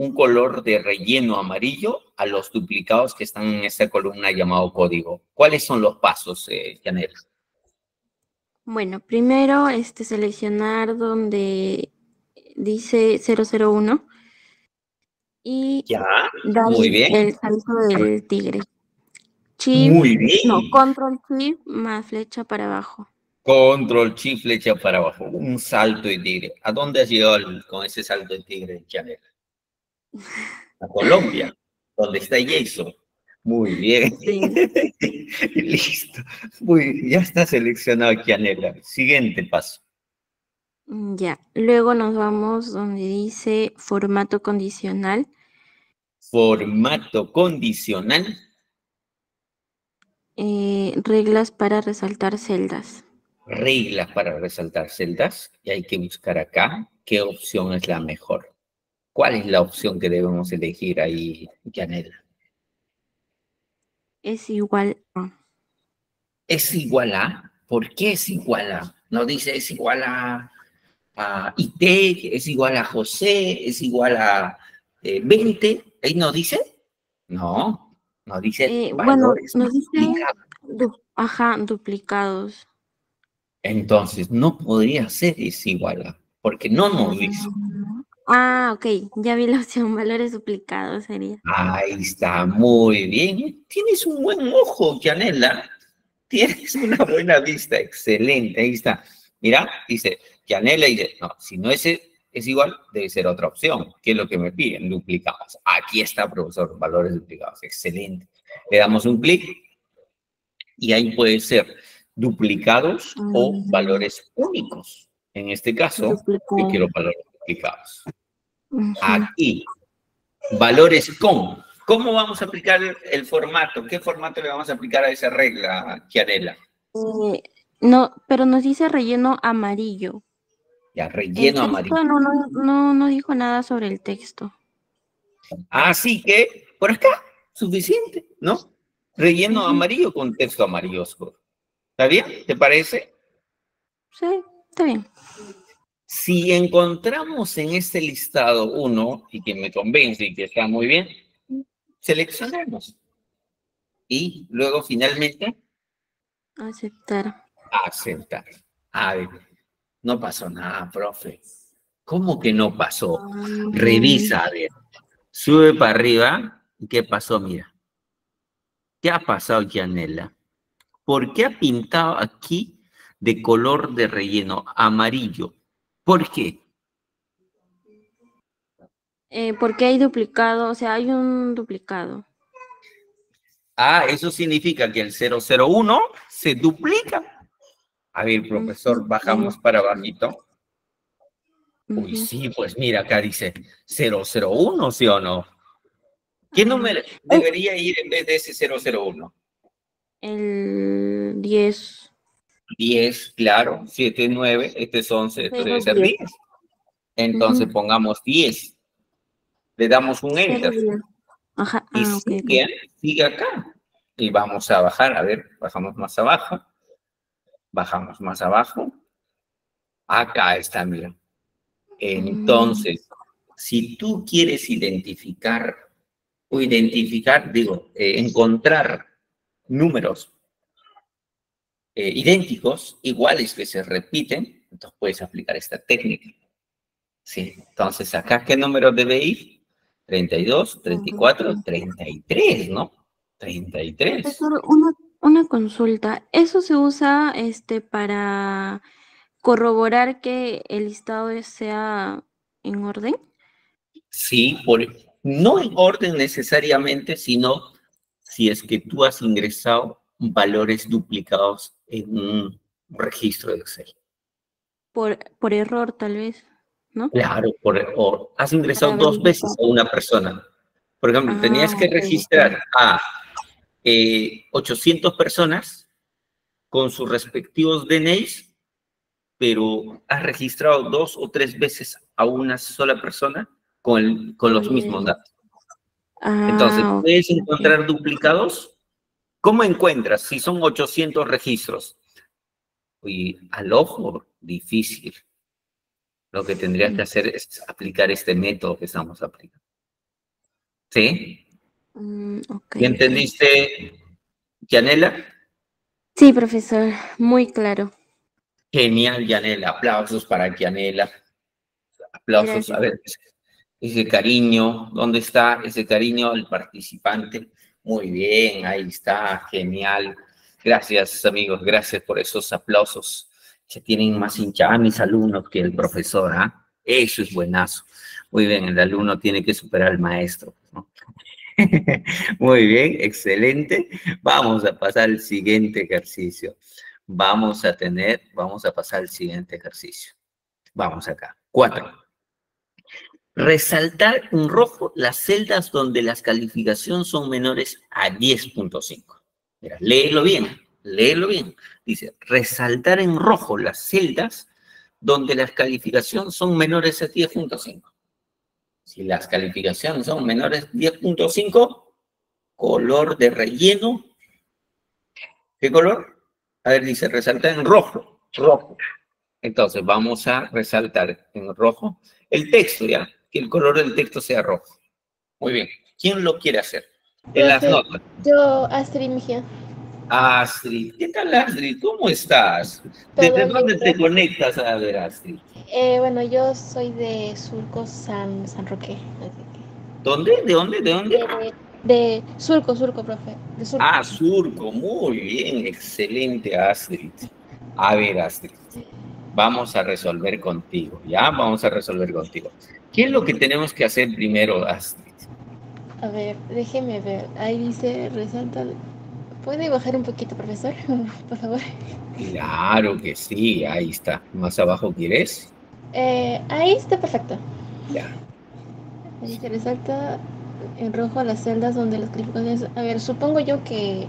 un color de relleno amarillo a los duplicados que están en esta columna llamado código. ¿Cuáles son los pasos, eh? Bueno, primero este, seleccionar donde dice 001 y ya, muy bien. el salto del tigre. muy bien. No, control shift más flecha para abajo. Control shift flecha para abajo. Un salto de tigre. ¿A dónde has llegado con ese salto de tigre, Janet? A Colombia, donde está Jason. Muy bien. [laughs] Listo. Muy, ya está seleccionado Kianela. Siguiente paso. Mm, ya. Luego nos vamos donde dice formato condicional. Formato condicional. Eh, reglas para resaltar celdas. Reglas para resaltar celdas. Y hay que buscar acá qué opción es la mejor. ¿Cuál es la opción que debemos elegir ahí, Janela? Es igual a. ¿Es igual a? ¿Por qué es igual a? No dice es igual a, a IT, es igual a José, es igual a 20. Eh, ¿Ahí no dice? No, no dice. Eh, bueno, nos dice, ajá, duplicados. Entonces, no podría ser es igual a, porque no nos dice. Ah, ok, ya vi la opción, [laughs] valores duplicados sería. Ahí está, muy bien. Tienes un buen ojo, Yanela. Tienes una buena vista, excelente, ahí está. Mira, dice, Yanela dice, no, si no es, es igual, debe ser otra opción. ¿Qué es lo que me piden? Duplicados. Aquí está, profesor, valores duplicados, excelente. Le damos un clic y ahí puede ser duplicados o valores únicos. En este caso, yo quiero valores duplicados. Aquí, valores con. ¿Cómo vamos a aplicar el, el formato? ¿Qué formato le vamos a aplicar a esa regla, Chiarella? Eh, no, pero nos dice relleno amarillo. Ya, El relleno amarillo. No, no, no, no dijo nada sobre el texto. Así que, por acá, suficiente, ¿no? Relleno amarillo con texto amarillo oscuro. ¿Está bien? ¿Te parece? Sí, está bien. Si encontramos en este listado uno y que me convence y que está muy bien, seleccionamos. Y luego finalmente Aceptar. aceptar. A ver, no pasó nada, profe. ¿Cómo que no pasó? Revisa, a ver. Sube para arriba. ¿Y qué pasó? Mira. ¿Qué ha pasado, Yanela? ¿Por qué ha pintado aquí de color de relleno amarillo? ¿Por qué? Eh, porque hay duplicado, o sea, hay un duplicado. Ah, eso significa que el 001 se duplica. A ver, profesor, bajamos para abajito. Uy, sí, pues mira, acá dice 001, ¿sí o no? ¿Qué número debería ir en vez de ese 001? El 10. 10, claro, 7, 9, este es 11, esto debe ser 10. 10. Entonces Ujú. pongamos 10. Le damos un enter. Ajá, Y ah, ok, ok. sigue, sigue acá. Y vamos a bajar, a ver, bajamos más abajo. Bajamos más abajo. Acá está, mira. Entonces, si tú quieres identificar o identificar, digo, eh, encontrar números eh, idénticos, iguales que se repiten, entonces puedes aplicar esta técnica. Sí, entonces acá, ¿qué número debe ir? 32, 34, 33, ¿no? 33. Profesor, una, una consulta. ¿Eso se usa este para corroborar que el listado sea en orden? Sí, por, no en orden necesariamente, sino si es que tú has ingresado valores duplicados en un registro de Excel. Por, por error, tal vez, ¿no? Claro, por, o has ingresado Para dos veces a una persona. Por ejemplo, Ah, tenías que registrar a eh, 800 personas con sus respectivos DNIs, pero has registrado dos o tres veces a una sola persona con, el- con los mismos datos. Entonces, Ah, ok, ¿puedes encontrar duplicados? ¿Cómo encuentras si son 800 registros? Y al ojo, difícil. Lo que tendrías que hacer es aplicar este método que estamos aplicando. ¿Sí? Mm, ¿Y entendiste, Yanela? Sí, profesor, muy claro. Genial, Yanela. Aplausos para Yanela. Aplausos. Gracias. A ver, ese cariño, ¿dónde está ese cariño al participante? Muy bien, ahí está, genial. Gracias, amigos, gracias por esos aplausos. Que tienen más hinchada mis alumnos que el profesor, ¿ah? Eso es buenazo. Muy bien, el alumno tiene que superar al maestro. [laughs] Muy bien, excelente. Vamos a pasar al siguiente ejercicio. Vamos a tener, vamos a pasar al siguiente ejercicio. Vamos acá. Cuatro. Resaltar en rojo las celdas donde las calificaciones son menores a 10.5. Mira, léelo bien, léelo bien. Dice, resaltar en rojo las celdas donde las calificaciones son menores a 10.5. Si las calificaciones son menores a 10.5, color de relleno. ¿Qué color? A ver, dice resaltar en rojo. Rojo. Entonces vamos a resaltar en rojo el texto, ¿ya? Que el color del texto sea rojo. Muy bien. ¿Quién lo quiere hacer? En las notas. Yo, Astrid Mejía. Astrid, ¿qué tal Astrid? ¿Cómo estás? ¿Desde dónde te conectas a ver, Astrid? Eh, bueno, yo soy de Surco San, San Roque. ¿Dónde? ¿De dónde? ¿De dónde? De, de Surco, Surco, profe. De Surco. Ah, Surco, muy bien, excelente Astrid. A ver, Astrid, vamos a resolver contigo, ¿ya? Vamos a resolver contigo. ¿Qué es lo que tenemos que hacer primero, Astrid? A ver, déjeme ver. Ahí dice, resalta. ¿Puede bajar un poquito, profesor? [laughs] Por favor. Claro que sí, ahí está. ¿Más abajo quieres? Eh, ahí está perfecto. Ya. Ahí se resalta en rojo las celdas donde las calificaciones. A ver, supongo yo que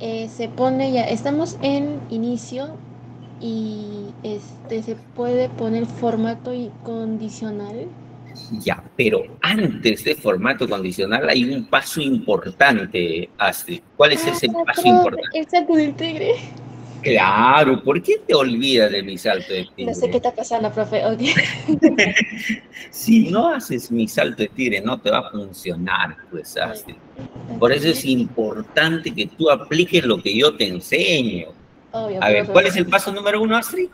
eh, se pone ya. Estamos en inicio y este se puede poner formato y condicional. Ya, pero antes de formato condicional hay un paso importante, Astrid. ¿Cuál es Ah, ese paso importante? El salto del tigre. Claro, ¿por qué te olvidas de mi salto de No sé qué tigre? está pasando, profe. [laughs] Si no haces mi salto de tigre, no te va a funcionar, pues, Astrid. Por eso es importante que tú apliques lo que yo te enseño. Obvio, A ver. ¿cuál es el paso número uno, Astrid?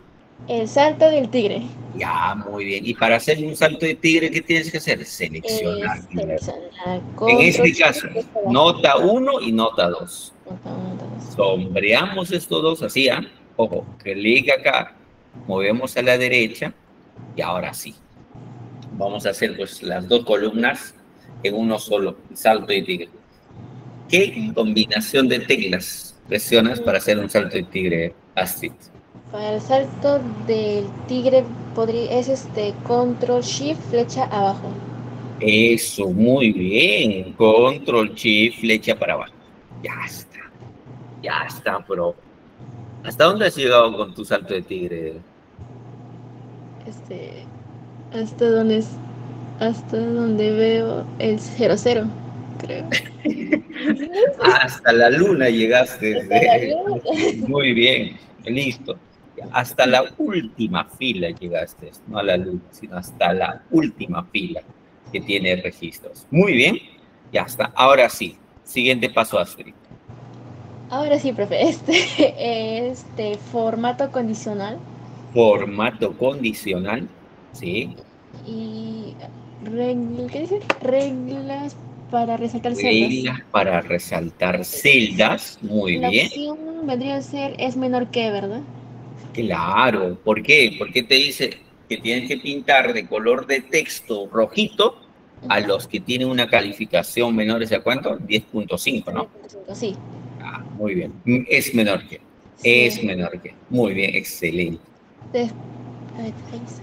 El salto del tigre. Ya, muy bien. Y para hacer un salto de tigre, ¿qué tienes que hacer? Seleccionar. Es seleccionar En este caso, nota 1 y nota 2. Nota uno, dos. Sombreamos estos dos así, ¿ah? Ojo, clic acá, movemos a la derecha y ahora sí. Vamos a hacer pues las dos columnas en uno solo, salto de tigre. ¿Qué combinación de teclas presionas para hacer un salto de tigre, Astrid? Para el salto del tigre podría, es este control shift flecha abajo. Eso, muy bien. Control Shift, flecha para abajo. Ya está. Ya está, bro. ¿Hasta dónde has llegado con tu salto de tigre? Este hasta donde hasta donde veo el 00, creo. [laughs] Hasta la luna llegaste. Hasta la [laughs] luna. Muy bien, listo. Hasta la última fila llegaste, no a la luna, sino hasta la última fila que tiene registros. Muy bien, ya está. Ahora sí, siguiente paso, Astrid. Ahora sí, profe, este este formato condicional Formato condicional, ¿sí? y regl- ¿qué dice? Reglas para resaltar celdas. Reglas para resaltar celdas, muy La bien. opción vendría a ser es menor que, ¿verdad? Claro, ¿por qué? Porque te dice que tienes que pintar de color de texto rojito a los que tienen una calificación menores a cuánto? 10.5, ¿no? Sí. Ah, muy bien. Es menor que. sí. Es menor que. Muy bien, excelente.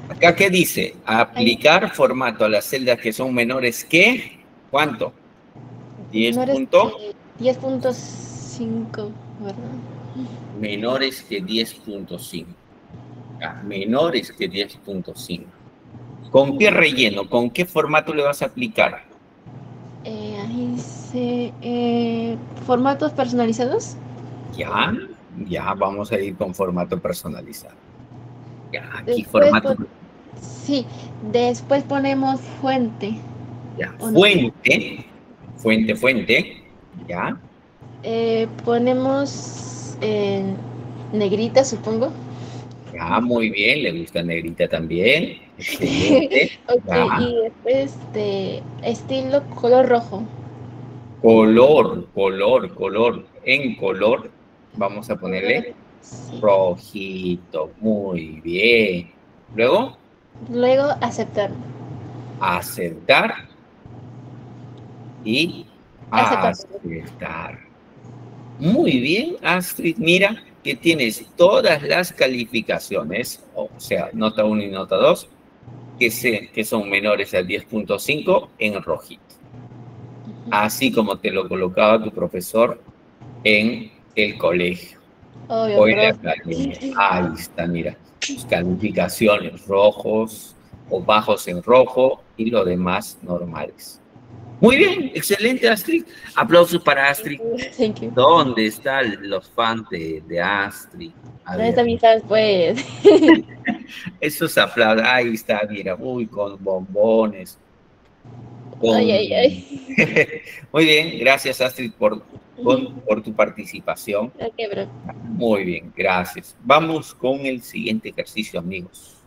Acá, ¿qué dice? Aplicar formato a las celdas que son menores que. ¿Cuánto? 10 Menores punto- que 10.5, ¿verdad? menores que 10.5. Ah, menores que 10.5. ¿Con qué relleno? ¿Con qué formato le vas a aplicar? Eh, ahí dice eh, formatos personalizados. Ya, ya vamos a ir con formato personalizado. Ya, aquí Después formato. pon- Sí, después ponemos fuente. ya, no. Fuente, fuente. Ya, Eh, ponemos eh, negrita, supongo. ya, muy bien. Le gusta negrita también. Excelente. [laughs] Ok, Ya. y después de estilo color rojo. Color, color, color. En color, vamos a ponerle Sí. rojito. Muy bien. Luego, Luego aceptar. aceptar y Aceptar. Muy bien, Astrid. Mira que tienes todas las calificaciones, o sea, nota 1 y nota 2, que, se, que son menores al 10.5 en rojito. Así como te lo colocaba tu profesor en el colegio. Obvio, Hoy la academia. Ahí está, mira. Tus calificaciones rojos o bajos en rojo y lo demás normales. Muy bien, excelente Astrid. Aplausos para Astrid. [laughs] Thank you. ¿Dónde están los fans de, de Astrid? A ¿Dónde están mis fans, pues? [laughs] esos aplausos. Ahí está, mira, uy, con bombones. Con- Ay, ay, ay. [laughs] Muy bien, gracias Astrid por, por, por tu participación. Bro. Muy bien, gracias. Vamos con el siguiente ejercicio, amigos.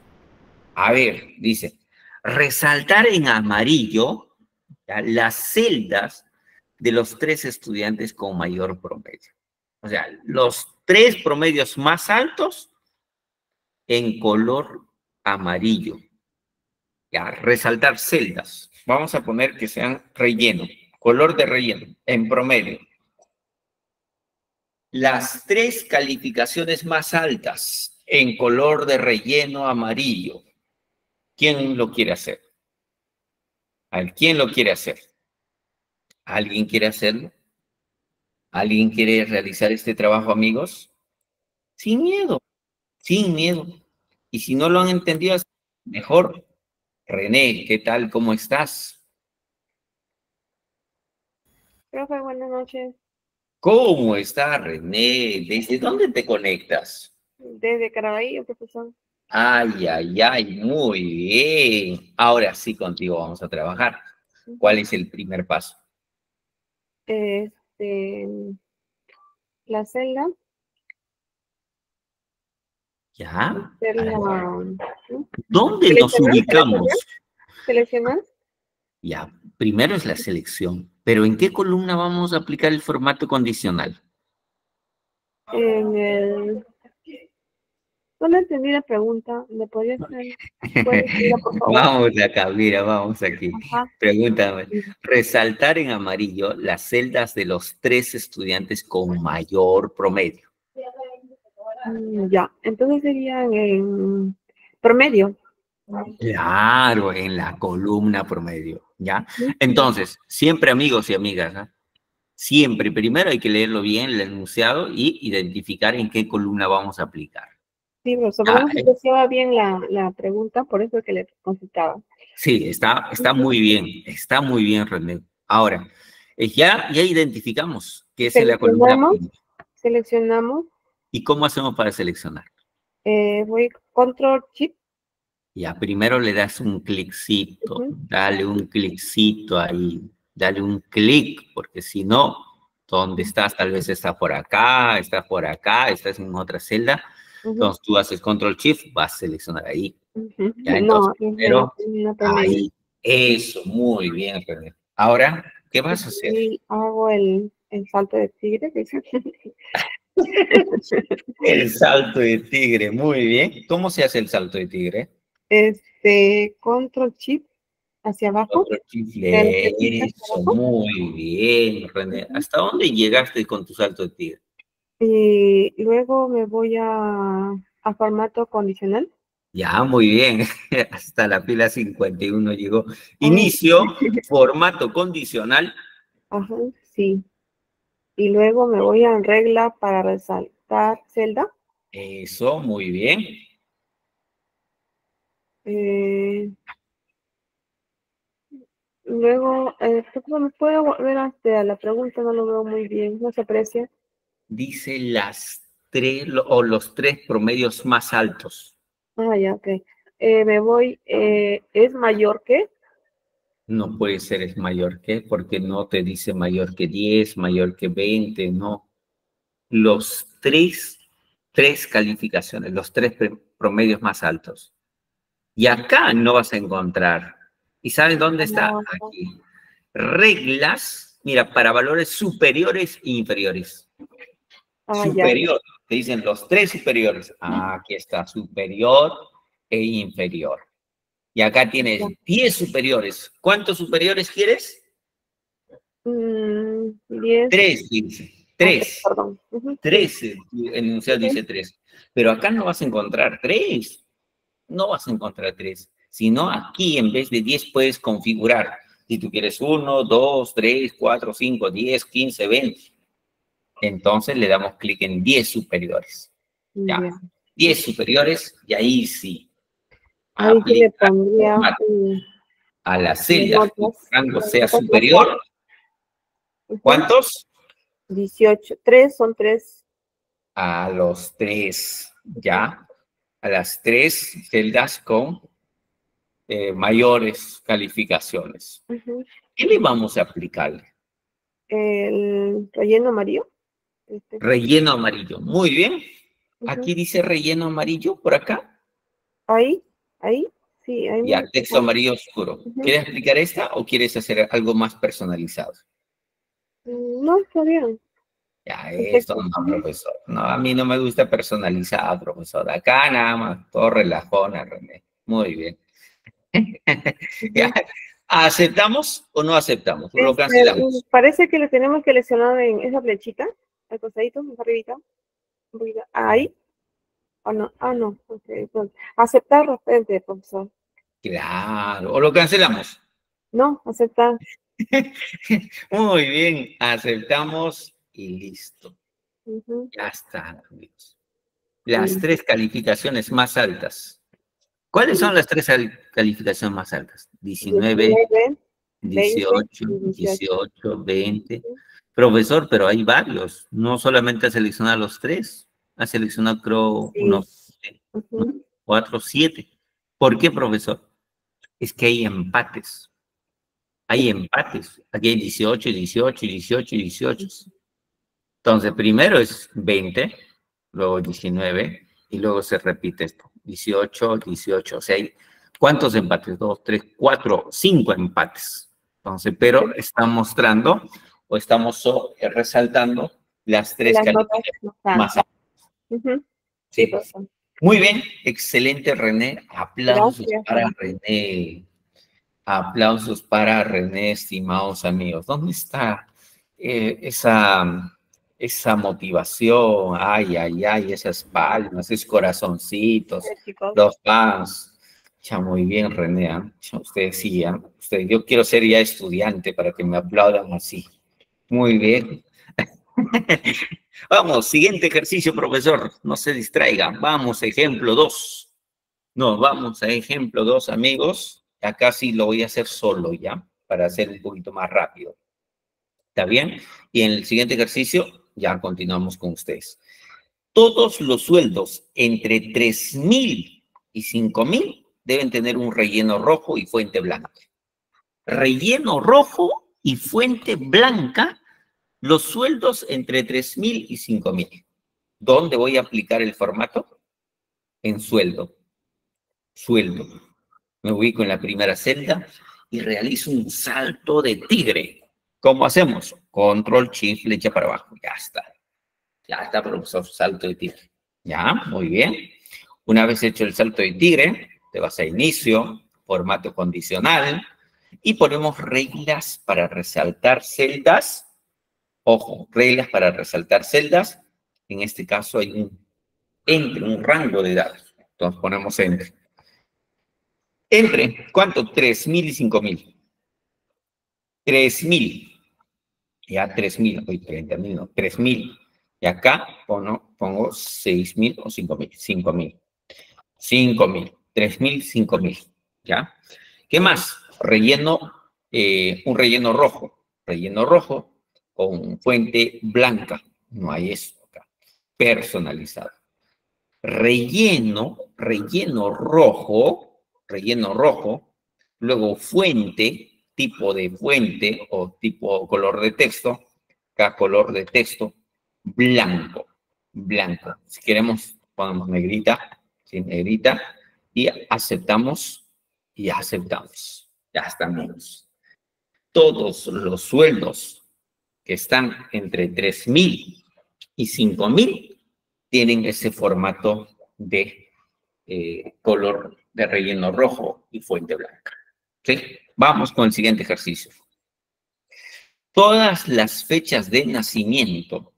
A ver, dice, resaltar en amarillo las celdas de los tres estudiantes con mayor promedio. O sea, los tres promedios más altos en color amarillo. Ya, resaltar celdas. Vamos a poner que sean relleno, color de relleno, en promedio. Las tres calificaciones más altas en color de relleno amarillo. ¿Quién lo quiere hacer? ¿Quién lo quiere hacer? ¿Alguien quiere hacerlo? ¿Alguien quiere realizar este trabajo, amigos? Sin miedo, sin miedo. Y si no lo han entendido, mejor. René, ¿qué tal? ¿Cómo estás? Profe, buenas noches. ¿Cómo está René? ¿Desde dónde te conectas? Desde Caraballo, profesor. Ay, ay, ay, muy bien. Ahora sí contigo vamos a trabajar. ¿Cuál es el primer paso? Este, la celda. ¿Ya? ¿Dónde nos ubicamos? ¿Seleccionar? Ya, primero es la selección, pero ¿en qué columna vamos a aplicar el formato condicional? En el no entendí la pregunta. ¿Me podría hacer? [laughs] vamos acá, mira, vamos aquí. Pregúntame. Resaltar en amarillo las celdas de los tres estudiantes con mayor promedio. Mm, ya, entonces serían en promedio. Claro, en la columna promedio, ¿ya? Entonces, siempre amigos y amigas, ¿ah? siempre, primero hay que leerlo bien, el enunciado, y identificar en qué columna vamos a aplicar. Sí, pero sobre ah, eh. bien la, la, pregunta, por eso es que le consultaba. Sí, está, está muy bien, está muy bien, René. Ahora, eh, ya, ya identificamos qué es la columna. Seleccionamos. ¿Y cómo hacemos para seleccionar? Eh, voy control chip. Ya, primero le das un cliccito, dale un cliccito ahí, dale un clic, porque si no, ¿dónde estás? Tal vez está por acá, está por acá, estás en otra celda entonces tú haces control shift, vas a seleccionar ahí. no, pero ahí. Eso, muy bien, René. Ahora, ¿qué vas a hacer? Hago el, el salto de tigre. el salto de tigre, muy bien. ¿Cómo se hace el salto de tigre? Este, control shift hacia abajo. Control shift, eso, muy bien, René. ¿Hasta dónde llegaste con tu salto de tigre? Y luego me voy a, a formato condicional. Ya, muy bien. [laughs] Hasta la pila 51 llegó. Inicio, [laughs] formato condicional. Ajá, sí. Y luego me voy a regla para resaltar celda. Eso, muy bien. Eh, luego, eh, ¿me puedo volver hasta la pregunta? No lo veo muy bien, no se aprecia dice las tres o los tres promedios más altos. Ah, ya, ok. Eh, me voy, eh, ¿es mayor que? No puede ser es mayor que, porque no te dice mayor que 10, mayor que 20, no. Los tres, tres calificaciones, los tres promedios más altos. Y acá no vas a encontrar. ¿Y saben dónde está? Aquí. Reglas, mira, para valores superiores e inferiores. Ah, superior, te dicen los tres superiores. Ah, aquí está, superior e inferior. Y acá tienes 10 superiores. ¿Cuántos superiores quieres? Mm, tres, dice. Tres. perdón. Tres, el enunciado dice tres. Pero acá no vas a encontrar tres. No vas a encontrar tres. Sino aquí, en vez de 10, puedes configurar. Si tú quieres uno, dos, tres, cuatro, cinco, diez, quince, veinte entonces le damos clic en 10 superiores. Ya. 10 superiores y ahí sí. Ahí le pondría a la celda rango sea superior. ¿Cuántos? 18. 3 son 3. A los 3, ya. A las 3 celdas con eh, mayores calificaciones. ¿Qué le vamos a aplicarle? El relleno amarillo. Este, relleno amarillo. Muy bien. Aquí dice relleno amarillo, por acá. Ahí, ahí. Sí, hay Ya, texto amarillo oscuro. ¿Quieres explicar esta o quieres hacer algo más personalizado? Mm, No, está bien. Ya, esto no, profesor. No, a mí no me gusta personalizado, profesor. Acá nada más, todo relajona, René. Muy bien. [laughs] Ya, ¿Aceptamos o no aceptamos? Lo Este, cancelamos. parece que le tenemos que lesionar en esa flechita, al costadito, más arribita. un poquito. Ahí. ¿O no? Ah, no. ok, entonces, aceptar repente, profesor. Claro, o lo cancelamos. No, aceptar. [laughs] Muy bien, aceptamos y listo. Ujú. Ya está, amigos. Las Sí. tres calificaciones más altas. ¿Cuáles son las tres al- calificaciones más altas? 19, 19, 18, 20 y 18, 20. Profesor, pero hay varios. No solamente ha seleccionado los tres, ha seleccionado creo Sí. unos ujú. cuatro, siete. ¿Por qué, profesor? Es que hay empates. Hay empates. Aquí hay 18, 18, 18, 18. Entonces, primero es 20, luego 19, y luego se repite esto. 18, 18. O sea, hay ¿cuántos empates? Dos, tres, cuatro, cinco empates. Entonces, pero están mostrando o estamos so- resaltando las tres Las calificaciones más altas. Sí. profesor. Muy bien, excelente René. Aplausos Gracias, para René. Aplausos para René, estimados amigos. ¿Dónde está eh, esa, esa motivación? Ay, ay, ay, esas palmas, esos corazoncitos, Eh, los fans. Ya muy bien, René. Ya Usted ¿ah? Usted, yo quiero ser ya estudiante para que me aplaudan así. Muy bien. [laughs] Vamos, siguiente ejercicio, profesor. No se distraiga. Vamos, ejemplo 2. No, vamos a ejemplo 2, amigos. Acá sí lo voy a hacer solo ya, para hacer un poquito más rápido. ¿Está bien? Y en el siguiente ejercicio ya continuamos con ustedes. Todos los sueldos entre 3.000 y 5.000 deben tener un relleno rojo y fuente blanca. Relleno rojo y fuente blanca los sueldos entre 3.000 y 5.000. ¿Dónde voy a aplicar el formato? En sueldo. Sueldo. Me ubico en la primera celda y realizo un salto de tigre. ¿Cómo hacemos? Control, shift, flecha para abajo. Ya está. Ya está, profesor, salto de tigre. Ya, muy bien. Una vez hecho el salto de tigre, te vas a inicio, formato condicional, y ponemos reglas para resaltar celdas Ojo, reglas para resaltar celdas. En este caso hay un entre, un rango de datos. Entonces ponemos entre. Entre, ¿cuánto? 3.000 y 5.000. 3.000. Ya 3.000, hoy 30.000, no, 3.000. Y acá pongo, pongo 6.000 o 5.000. 5.000. 5.000. 3.000, 5.000. ¿Ya? ¿Qué más? Relleno, eh, un relleno rojo. Relleno rojo con fuente blanca. No hay eso acá. Personalizado. Relleno, relleno rojo, relleno rojo, luego fuente, tipo de fuente o tipo color de texto, acá color de texto, blanco, blanco. Si queremos, ponemos negrita, ¿sí? negrita, y aceptamos, y aceptamos. Ya estamos. Todos los sueldos que están entre 3.000 y 5.000 tienen ese formato de eh, color de relleno rojo y fuente blanca. Vamos con el siguiente ejercicio. Todas las fechas de nacimiento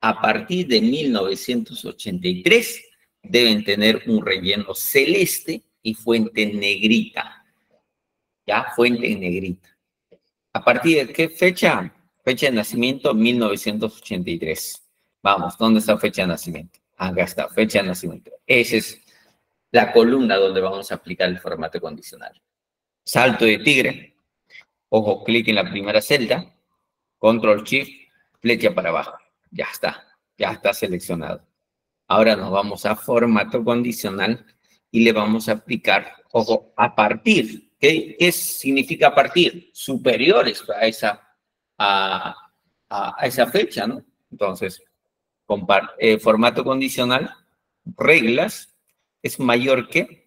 a partir de 1983 deben tener un relleno celeste y fuente negrita. ¿Ya? Fuente negrita. ¿A partir de qué fecha? Fecha de nacimiento 1983. Vamos, ¿dónde está fecha de nacimiento? Acá está, fecha de nacimiento. Esa es la columna donde vamos a aplicar el formato condicional. Salto de tigre. Ojo, clic en la primera celda. Control Shift, flecha para abajo. Ya está, ya está seleccionado. Ahora nos vamos a formato condicional y le vamos a aplicar, ojo, a partir. ¿Qué, significa partir? Superiores a esa, a, a esa fecha, ¿no? Entonces, compar, eh, formato condicional, reglas, es mayor que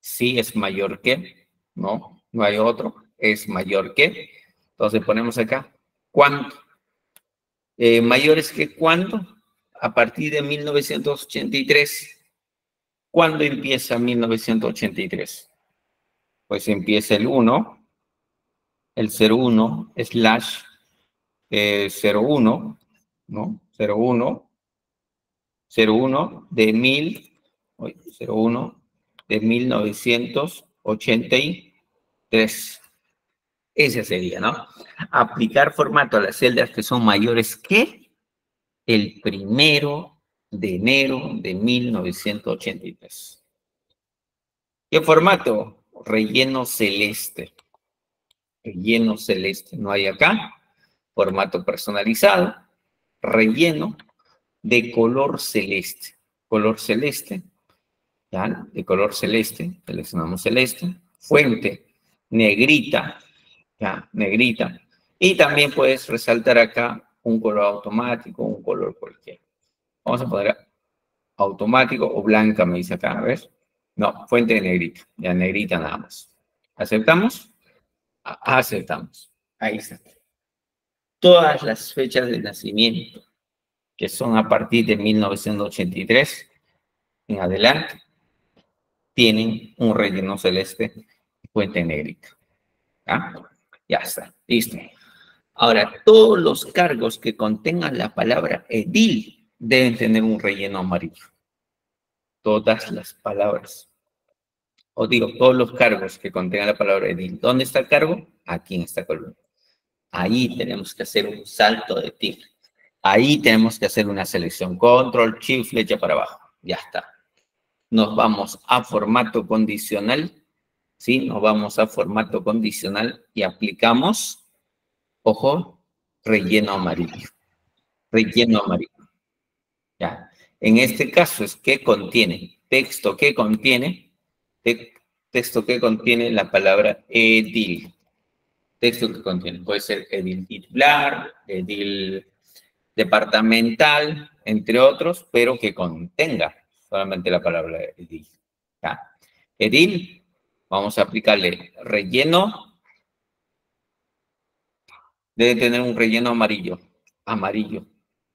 Sí es mayor que, no, no hay otro, es mayor que. Entonces ponemos acá, ¿cuánto? Eh, mayores que cuándo? A partir de 1983. ¿Cuándo empieza 1983? Pues empieza el 1, el 01, slash eh, 01, ¿no? 01, 01 de 1000, 01 de 1983. Ese sería, ¿no? Aplicar formato a las celdas que son mayores que el primero de enero de 1983. ¿Qué formato? Relleno celeste. Relleno celeste. No hay acá. Formato personalizado. Relleno de color celeste. Color celeste. ¿Ya? De color celeste. Seleccionamos celeste. Fuente negrita ya, negrita. Y también puedes resaltar acá un color automático, un color cualquiera. Vamos a poner automático o blanca, me dice acá, ¿ves? No, fuente de negrita, ya negrita nada más. ¿Aceptamos? Aceptamos. Ahí está. Todas las fechas de nacimiento, que son a partir de 1983 en adelante, tienen un relleno celeste y fuente negrita. ¿Ah? Ya está, listo. Ahora, todos los cargos que contengan la palabra edil deben tener un relleno amarillo. Todas las palabras. O digo, todos los cargos que contengan la palabra edil. ¿Dónde está el cargo? Aquí en esta columna. Ahí tenemos que hacer un salto de tigre. Ahí tenemos que hacer una selección. Control, Shift, flecha para abajo. Ya está. Nos vamos a formato condicional ¿sí? Nos vamos a formato condicional y aplicamos, ojo, relleno amarillo. Relleno amarillo. Ya. En este caso es que contiene, texto que contiene, texto que contiene la palabra edil. Texto que contiene, puede ser edil titular, edil departamental, entre otros, pero que contenga solamente la palabra edil. Edil Vamos a aplicarle relleno. Debe tener un relleno amarillo. Amarillo.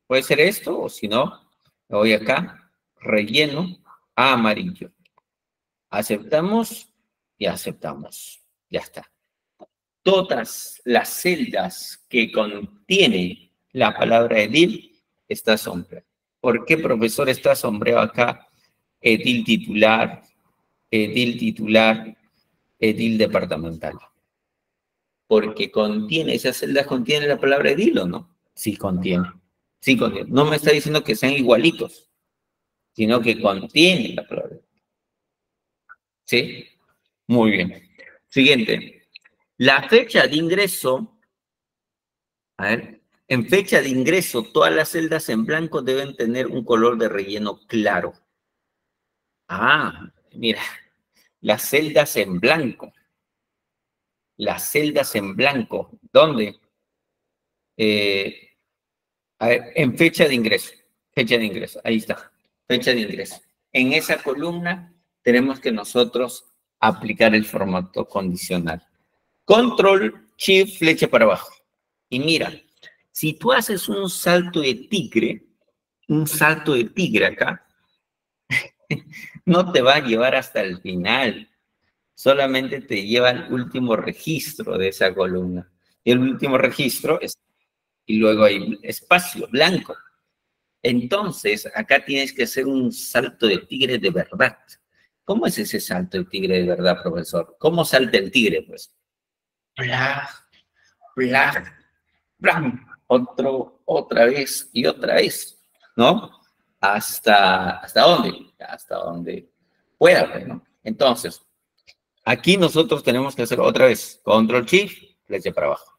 Puede ser esto o si no, me voy acá. Relleno amarillo. Aceptamos y aceptamos. Ya está. Todas las celdas que contienen la palabra edil está sombreado. ¿Por qué, profesor, está sombreado acá? Edil titular, edil titular, edil departamental. Porque contiene, esas celdas contienen la palabra edil o no? Sí contiene. Sí contiene. No me está diciendo que sean igualitos, sino que contiene la palabra. ¿Sí? Muy bien. Siguiente. La fecha de ingreso, a ver, en fecha de ingreso, todas las celdas en blanco deben tener un color de relleno claro. Ah, mira, las celdas en blanco. Las celdas en blanco. ¿Dónde? Eh, en fecha de ingreso. Fecha de ingreso. Ahí está. Fecha de ingreso. En esa columna tenemos que nosotros aplicar el formato condicional. Control, Shift, flecha para abajo. Y mira, si tú haces un salto de tigre, un salto de tigre acá, [laughs] no te va a llevar hasta el final. Solamente te lleva al último registro de esa columna. Y el último registro es, y luego hay espacio blanco. Entonces, acá tienes que hacer un salto de tigre de verdad. ¿Cómo es ese salto de tigre de verdad, profesor? ¿Cómo salta el tigre, pues? Bla, bla, bla. Otro, otra vez y otra vez, ¿no? hasta, ¿hasta dónde? Hasta donde pueda, pues, ¿no? Entonces, aquí nosotros tenemos que hacer otra vez, control shift, flecha para abajo.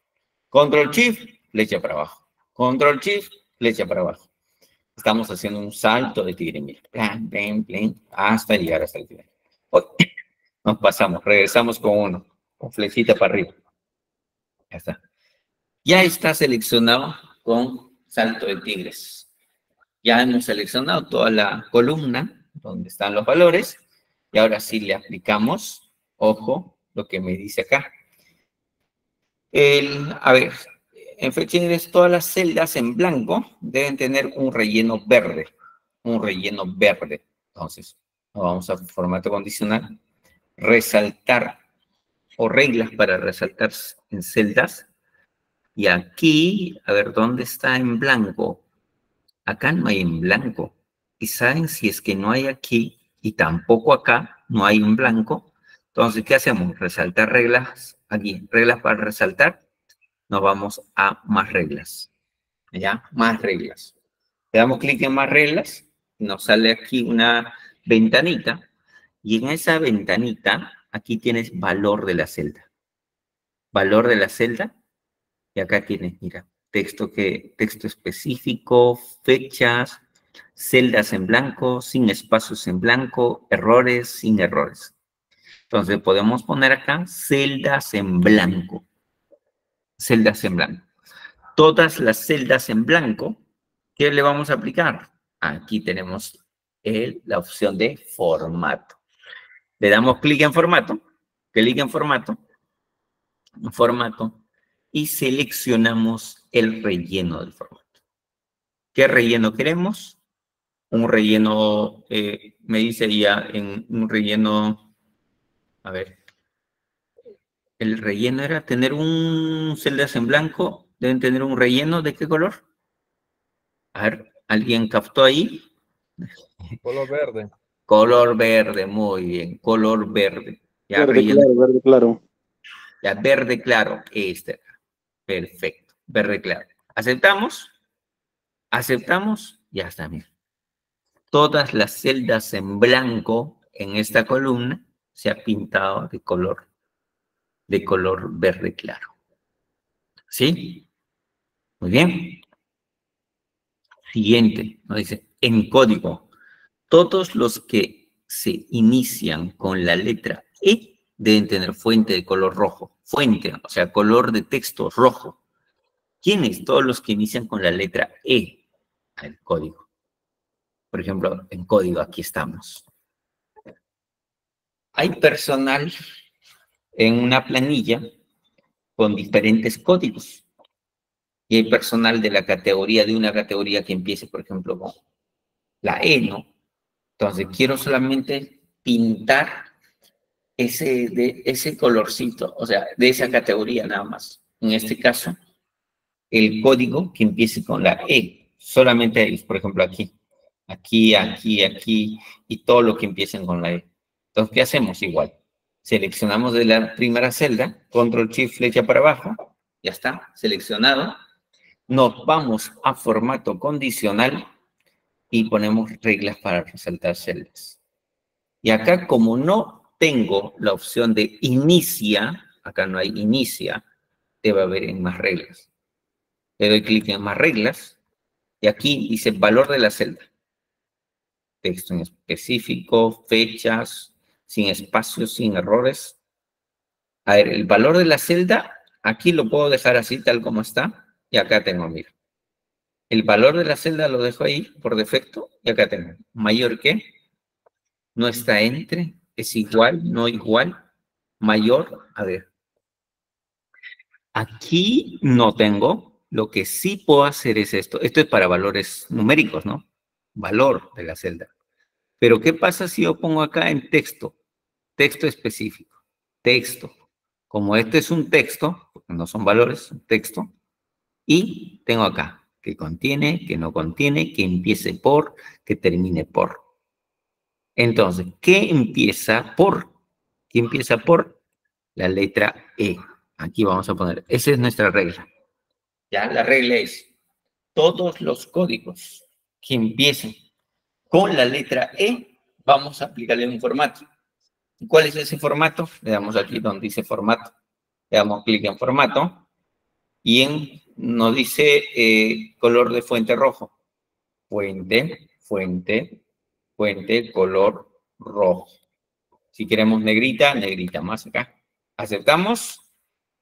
Control shift, flecha para abajo. Control shift, flecha para abajo. Estamos haciendo un salto de tigre, mira, plan, plan, plan, hasta llegar hasta el tigre. Nos pasamos, regresamos con uno, con flechita para arriba. Ya está. Ya está seleccionado con salto de tigres. Ya hemos seleccionado toda la columna donde están los valores. Y ahora sí le aplicamos, ojo, lo que me dice acá. El, a ver, en Fetchers todas las celdas en blanco deben tener un relleno verde, un relleno verde. Entonces, vamos a formato condicional, resaltar o reglas para resaltar en celdas. Y aquí, a ver, ¿dónde está en blanco? Acá no hay en blanco. Y saben si es que no hay aquí y tampoco acá, no hay en blanco. Entonces, ¿qué hacemos? Resaltar reglas aquí, reglas para resaltar. Nos vamos a más reglas. ¿Ya? Más reglas. Le damos clic en más reglas. Nos sale aquí una ventanita. Y en esa ventanita, aquí tienes valor de la celda. Valor de la celda. Y acá tienes, mira, texto, que, texto específico, fechas, celdas en blanco, sin espacios en blanco, errores, sin errores. Entonces podemos poner acá celdas en blanco. Celdas en blanco. Todas las celdas en blanco, ¿qué le vamos a aplicar? Aquí tenemos la opción de formato. Le damos clic en formato, clic en formato, formato, y seleccionamos el relleno del formato. ¿Qué relleno queremos? Un relleno, eh, me dice ya en un relleno, a ver, el relleno era tener un celdas en blanco, deben tener un relleno de qué color? A ver, ¿alguien captó ahí? Color verde. Color verde, muy bien, color verde. Ya verde claro, verde claro. Ya, verde claro, este. Perfecto, verde claro. ¿Aceptamos? ¿Aceptamos? Ya está, bien. Todas las celdas en blanco en esta columna se ha pintado de color, de color verde claro. ¿Sí? Muy bien. Siguiente, nos dice, en código, todos los que se inician con la letra E deben tener fuente de color rojo. Fuente, o sea, color de texto rojo. ¿Quiénes? Todos los que inician con la letra E al código. Por ejemplo, en código aquí estamos. Hay personal en una planilla con diferentes códigos. Y hay personal de la categoría, de una categoría que empiece, por ejemplo, con la E, ¿no? Entonces, quiero solamente pintar ese, ese colorcito, o sea, de esa categoría nada más. En este caso, el código que empiece con la E, solamente por ejemplo, aquí, aquí, aquí, aquí, y todo lo que empiecen con la E. Entonces, ¿qué hacemos? Igual. Seleccionamos de la primera celda, control shift flecha para abajo, ya está, seleccionado. Nos vamos a formato condicional y ponemos reglas para resaltar celdas. Y acá, como no tengo la opción de inicia, acá no hay inicia, debe haber en más reglas. Le doy clic en más reglas y aquí dice valor de la celda. Texto en específico, fechas, sin espacios, sin errores. A ver, el valor de la celda, aquí lo puedo dejar así tal como está y acá tengo, mira. El valor de la celda lo dejo ahí por defecto y acá tengo mayor que, no está entre, es igual, no igual, mayor, a ver. Aquí no tengo, lo que sí puedo hacer es esto. Esto es para valores numéricos, ¿no? Valor de la celda. Pero ¿qué pasa si yo pongo acá en texto? Texto específico. Texto. Como este es un texto, porque no son valores, un texto, y tengo acá que contiene, que no contiene, que empiece por, que termine por. Entonces, ¿qué empieza por? ¿Qué empieza por? La letra E. Aquí vamos a poner, esa es nuestra regla. Ya, la regla es, todos los códigos que empiecen con la letra E, vamos a aplicarle un formato. ¿Cuál es ese formato? Le damos aquí donde dice formato. Le damos clic en formato y nos dice eh, color de fuente rojo. Fuente, fuente, fuente color rojo. Si queremos negrita, negrita más acá. ¿Aceptamos?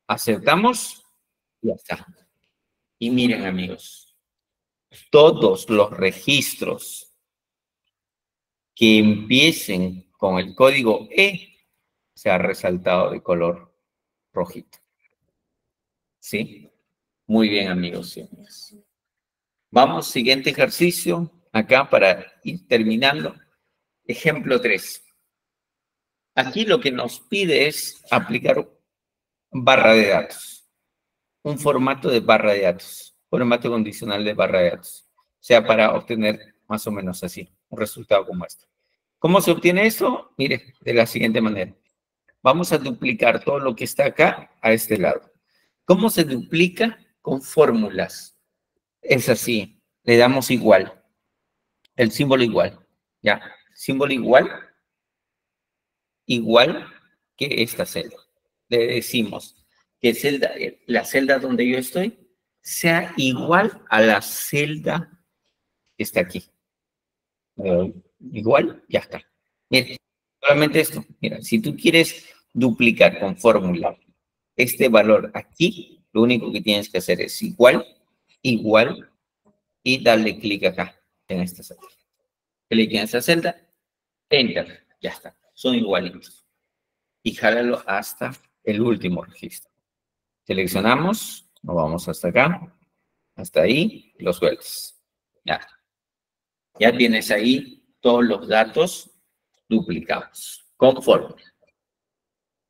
¿Aceptamos? Ya está. Y miren, amigos, todos los registros que empiecen con el código E se ha resaltado de color rojito. ¿Sí? Muy bien, amigos y amigas. Vamos, siguiente ejercicio, acá para ir terminando. Ejemplo 3. Aquí lo que nos pide es aplicar barra de datos, un formato de barra de datos, formato condicional de barra de datos, o sea, para obtener más o menos así, un resultado como este. ¿Cómo se obtiene eso? Mire, de la siguiente manera. Vamos a duplicar todo lo que está acá a este lado. ¿Cómo se duplica? Con fórmulas. Es así, le damos igual, el símbolo igual, ¿ya? Símbolo igual, igual que esta celda. Le decimos que celda, la celda donde yo estoy sea igual a la celda que está aquí. Igual, ya está. Mira, solamente esto. Mira, si tú quieres duplicar con fórmula este valor aquí, lo único que tienes que hacer es igual, igual, y darle clic acá, en esta celda. Clic en esa celda, enter, ya está, son igualitos. Y jálalo hasta el último registro. Seleccionamos, nos vamos hasta acá, hasta ahí, lo sueltas. Ya. Ya tienes ahí todos los datos duplicados, con fórmula.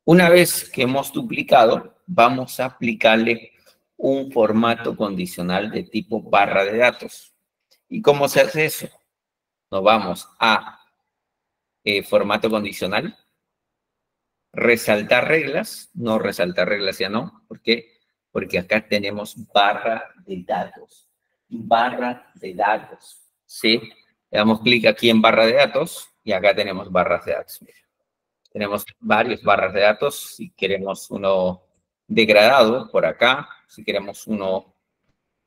Una vez que hemos duplicado, vamos a aplicarle un formato condicional de tipo barra de datos. ¿Y cómo se hace eso? Nos vamos a eh, formato condicional, resaltar reglas, no resaltar reglas ya no, ¿por qué? Porque acá tenemos barra de datos, barra de datos, ¿sí? Le damos clic aquí en barra de datos y acá tenemos barras de datos. Tenemos varios barras de datos. Si queremos uno degradado, por acá. Si queremos uno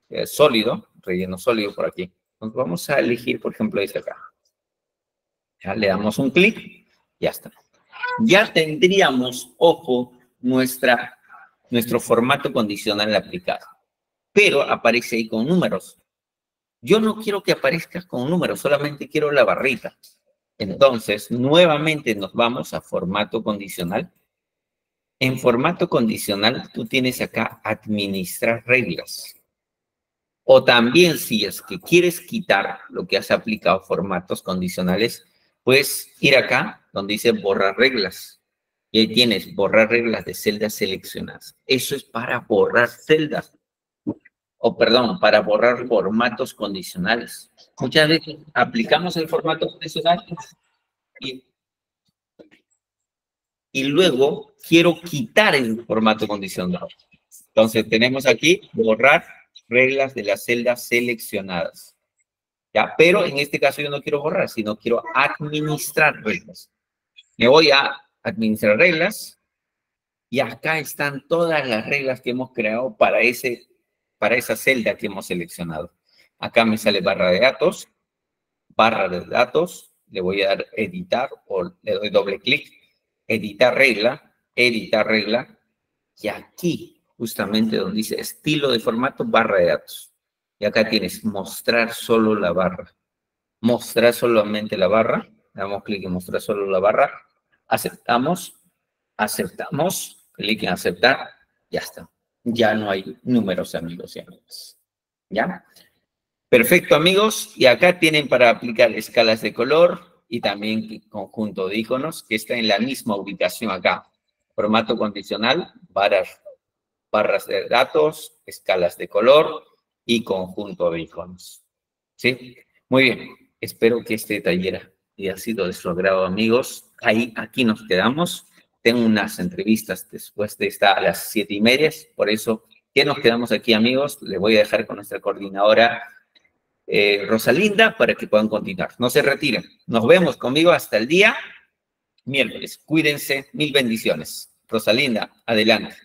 eh, sólido, relleno sólido por aquí. Entonces vamos a elegir, por ejemplo, este acá. Ya le damos un clic, ya está. Ya tendríamos, ojo, nuestra, nuestro formato condicional aplicado. Pero aparece ahí con números. Yo no quiero que aparezca con números, solamente quiero la barrita. Entonces, nuevamente nos vamos a formato condicional. En formato condicional, tú tienes acá administrar reglas. O también, si es que quieres quitar lo que has aplicado formatos condicionales, puedes ir acá donde dice borrar reglas. Y ahí tienes borrar reglas de celdas seleccionadas. Eso es para borrar celdas. O perdón, para borrar formatos condicionales. Muchas veces aplicamos el formato condicional y, y luego quiero quitar el formato condicional. Entonces tenemos aquí borrar reglas de las celdas seleccionadas. ¿Ya? Pero en este caso yo no quiero borrar, sino quiero administrar reglas. Me voy a administrar reglas y acá están todas las reglas que hemos creado para, ese, para esa celda que hemos seleccionado. Acá me sale barra de datos, barra de datos, le voy a dar editar o le doy doble clic, editar regla, editar regla, y aquí justamente donde dice estilo de formato, barra de datos. Y acá tienes mostrar solo la barra. Mostrar solamente la barra. Damos clic en mostrar solo la barra. Aceptamos. Aceptamos. Clic en aceptar. Ya está. Ya no hay números, amigos y amigas. ¿Ya? Perfecto, amigos. Y acá tienen para aplicar escalas de color y también conjunto de iconos, que está en la misma ubicación acá. Formato condicional, barras, barras de datos, escalas de color y conjunto de iconos. ¿Sí? Muy bien. Espero que este taller haya sido de su agrado, amigos. Ahí, aquí nos quedamos. Tengo unas entrevistas después de esta a las siete y media, por eso, ¿qué nos quedamos aquí, amigos? Le voy a dejar con nuestra coordinadora eh, Rosalinda para que puedan continuar. No se retiren. Nos vemos conmigo hasta el día miércoles. Cuídense. Mil bendiciones. Rosalinda, adelante.